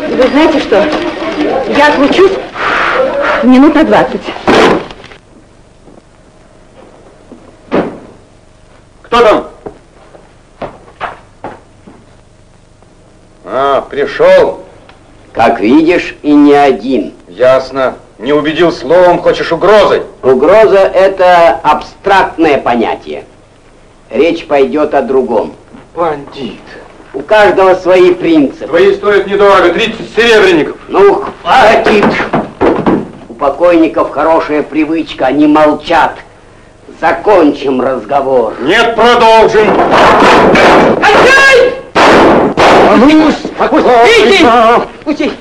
Вы знаете что? Я отлучусь минут на двадцать. Кто там? А, пришел. Как видишь, и не один. Ясно. Не убедил словом, хочешь угрозой. Угроза – это абстрактное понятие. Речь пойдет о другом. Бандит. У каждого свои принципы. Твои стоят недорого, 30 серебряников. Ну, хватит! У покойников хорошая привычка, они молчат. Закончим разговор. Нет, продолжим. Отдай! А ну, успокойся! Пусти!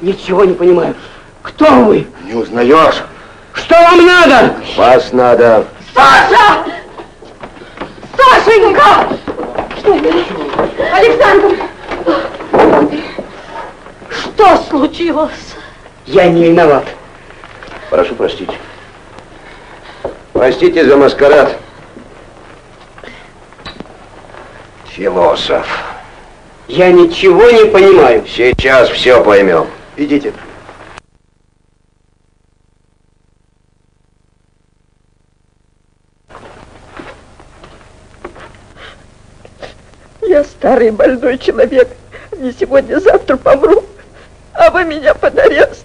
Ничего не понимаю. Кто вы? Не узнаешь? Что вам надо? Вас надо. Саша! Сашенька! Что это? Александр! Что случилось? Я не виноват. Прошу простить. Простите за маскарад. Философ. Я ничего не понимаю. Сейчас все поймем. Идите. Я старый больной человек. Не сегодня-завтра помру. А вы меня под арест.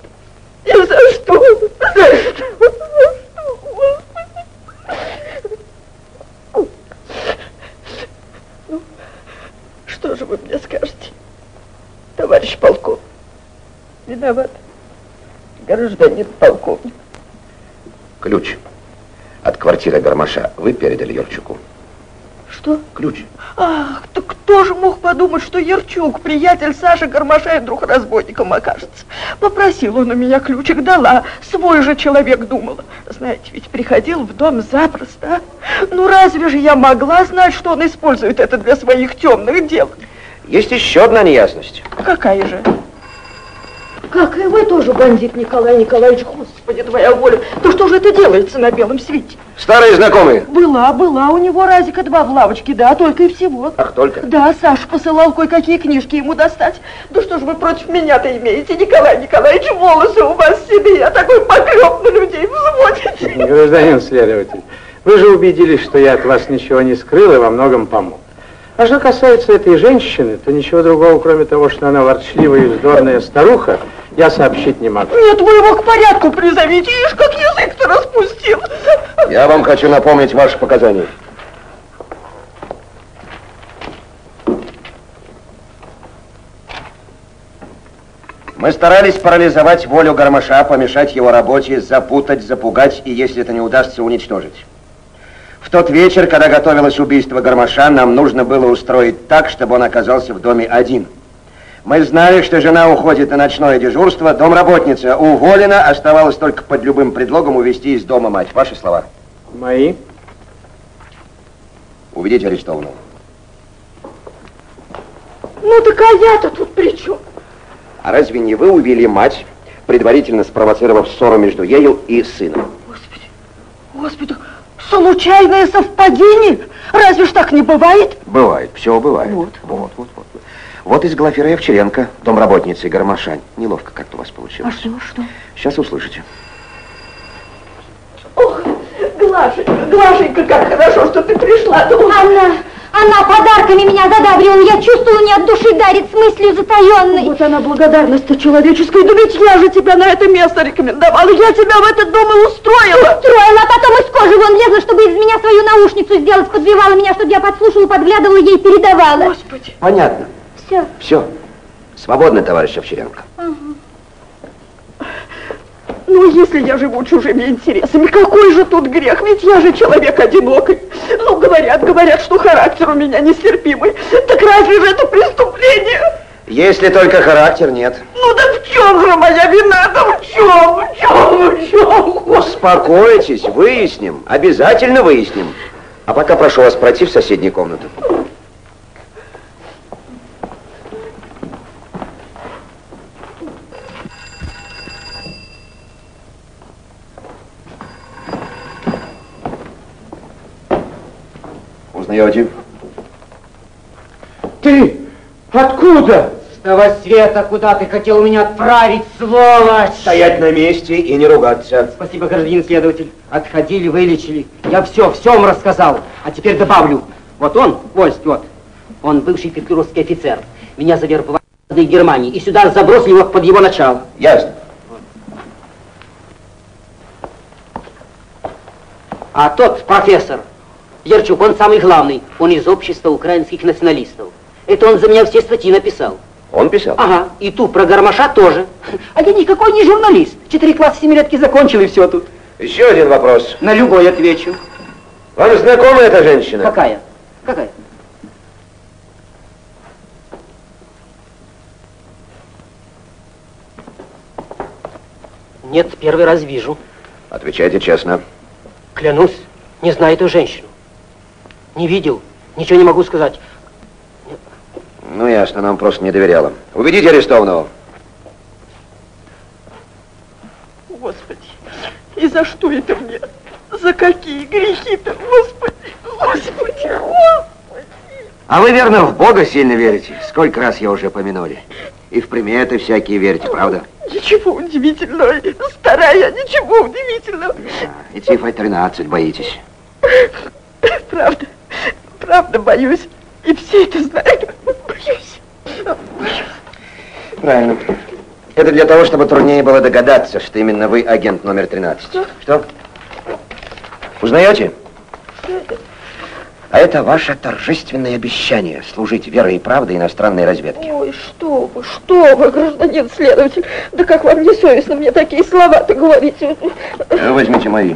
И за что? За что? Ну, что же вы мне скажете, товарищ полковник? Виноват, гражданин полковник. Ключ от квартиры Гармаша вы передали Юрчуку? Что? Ключ. Ах, так кто же мог подумать, что Ярчук, приятель Саши Гармаша и друг разбойником окажется? Попросил он у меня ключик, дала. Свой же человек думала. Знаете, ведь приходил в дом запросто. а? Ну разве же я могла знать, что он использует это для своих темных дел? Есть еще одна неясность. Какая же? Как и вы тоже бандит, Николай Николаевич, господи, твоя воля. То что же это делается на белом свете? Старые знакомые. Была, была у него разика два в лавочке, да, только и всего. Ах, только? Да, Саша посылал кое-какие книжки ему достать. Да что же вы против меня-то имеете, Николай Николаевич? Волосы у вас себе, я такой поклеп на людей взводите. Гражданин следователь, вы же убедились, что я от вас ничего не скрыл и во многом помог. А что касается этой женщины, то ничего другого, кроме того, что она ворчливая и вздорная старуха, я сообщить не могу. Нет, вы его к порядку призовите, ишь, как язык-то распустил. Я вам хочу напомнить ваши показания. Мы старались парализовать волю Гармаша, помешать его работе, запутать, запугать и, если это не удастся, уничтожить. В тот вечер, когда готовилось убийство Гармаша, нам нужно было устроить так, чтобы он оказался в доме один. Мы знали, что жена уходит на ночное дежурство, домработница уволена, оставалось только под любым предлогом увезти из дома мать. Ваши слова. Мои? Уведите арестованного. Ну так а я-то тут при чем? А разве не вы увели мать, предварительно спровоцировав ссору между ею и сыном? Господи, случайное совпадение? Разве ж так не бывает? Бывает, все бывает. Вот. Вот, вот, вот. Вот из Глафира Евчеренко, домработницы Гармашань. Неловко как-то у вас получилось. А что, что? Сейчас услышите. Ох, Глашенька, Глашенька, как хорошо, что ты пришла. Да Она, подарками меня задабривала, я чувствую, не от души дарит, с мыслью затаенной. Вот она благодарность-то человеческая, да ведь я же тебя на это место рекомендовала, я тебя в этот дом и устроила. Устроила, а потом из кожи вон лезла, чтобы из меня свою наушницу сделать, подбивала меня, чтобы я подслушала, подглядывала, ей передавала. Господи. Понятно. Все. Все. Свободно, товарищ Овчаренко. Ну, если я живу чужими интересами, какой же тут грех? Ведь я же человек одинокий. Ну, говорят, говорят, что характер у меня нестерпимый. Так разве же это преступление? Если только характер, нет. Ну да в чем же моя вина? Да в чем? В чем? В чем? Успокойтесь, выясним. Обязательно выясним. А пока прошу вас пройти в соседнюю комнату. Узнаете? Ты откуда? С того света, куда ты хотел меня отправить, сволочь! Стоять на месте и не ругаться. Спасибо, гражданин следователь. Отходили, вылечили. Я все, все вам рассказал. А теперь добавлю. Вот он, Вольский, вот, он бывший петлюровский офицер. Меня завербовали в Германии. И сюда забросили его под его начало. Ясно. А тот профессор, Ярчук, он самый главный. Он из общества украинских националистов. Это он за меня все статьи написал. Он писал? Ага, и ту про Гармаша тоже. А я никакой не журналист. Четыре класса семилетки закончил и все тут. Еще один вопрос. На любой отвечу. Вам знакома эта женщина? Какая? Какая? Нет, первый раз вижу. Отвечайте честно. Клянусь, не знаю эту женщину. Не видел, ничего не могу сказать. Ну, ясно, нам просто не доверяла. Уведите арестованного. Господи, и за что это мне? За какие грехи-то? Господи, Господи, Господи! А вы, верно, в Бога сильно верите? Сколько раз я уже помянули. И в приметы всякие верите, правда? Ничего удивительного. Старая, ничего удивительного. И цифрой 13 боитесь. Правда, правда боюсь. И все это знают. Боюсь. Правильно. Это для того, чтобы труднее было догадаться, что именно вы агент номер 13. Что? Узнаете? А это ваше торжественное обещание служить верой и правдой иностранной разведке. Ой, что вы, что вы, гражданин следователь. Да как вам не совестно мне такие слова-то говорить? Ну, возьмите мои.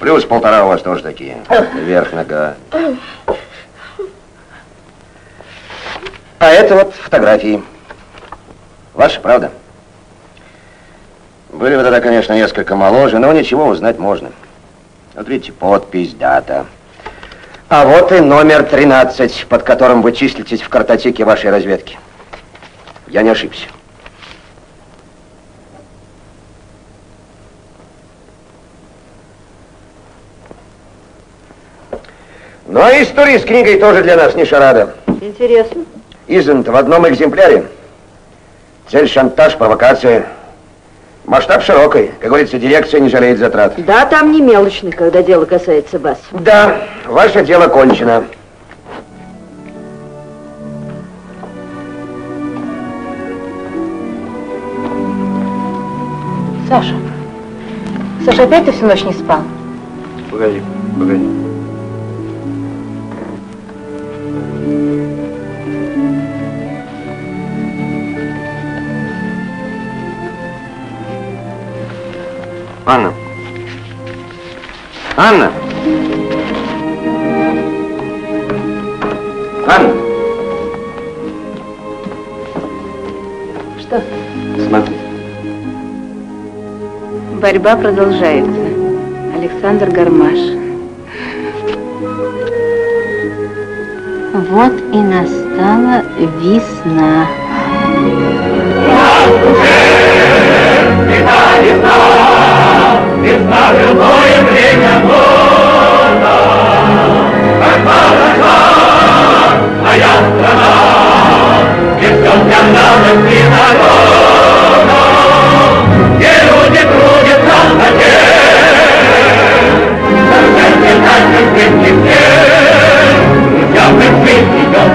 Плюс полтора у вас тоже такие. Вверх нога. А это вот фотографии. Ваши, правда? Были вы тогда, конечно, несколько моложе, но ничего узнать можно. Вот видите, подпись, дата. А вот и номер 13, под которым вы числитесь в картотеке вашей разведки. Я не ошибся. Ну, а история с книгой тоже для нас не шарада. Интересно. Издан в одном экземпляре. Цель шантаж, провокация. Масштаб широкий. Как говорится, дирекция не жалеет затрат. Да, там не мелочный, когда дело касается вас. Да, ваше дело кончено. Саша. Саша, опять ты всю ночь не спал? Погоди, погоди. Анна. Анна. Анна. Что? Смотри. Борьба продолжается. Александр Гармаш. Вот и настала весна. Весна,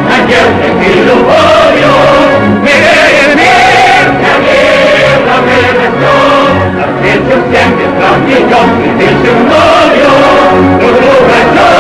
надежды и любовью. Мирее мир, я мир, да мир весном, навстречу всем ветрам идем, и ты мною, друг друга ждем.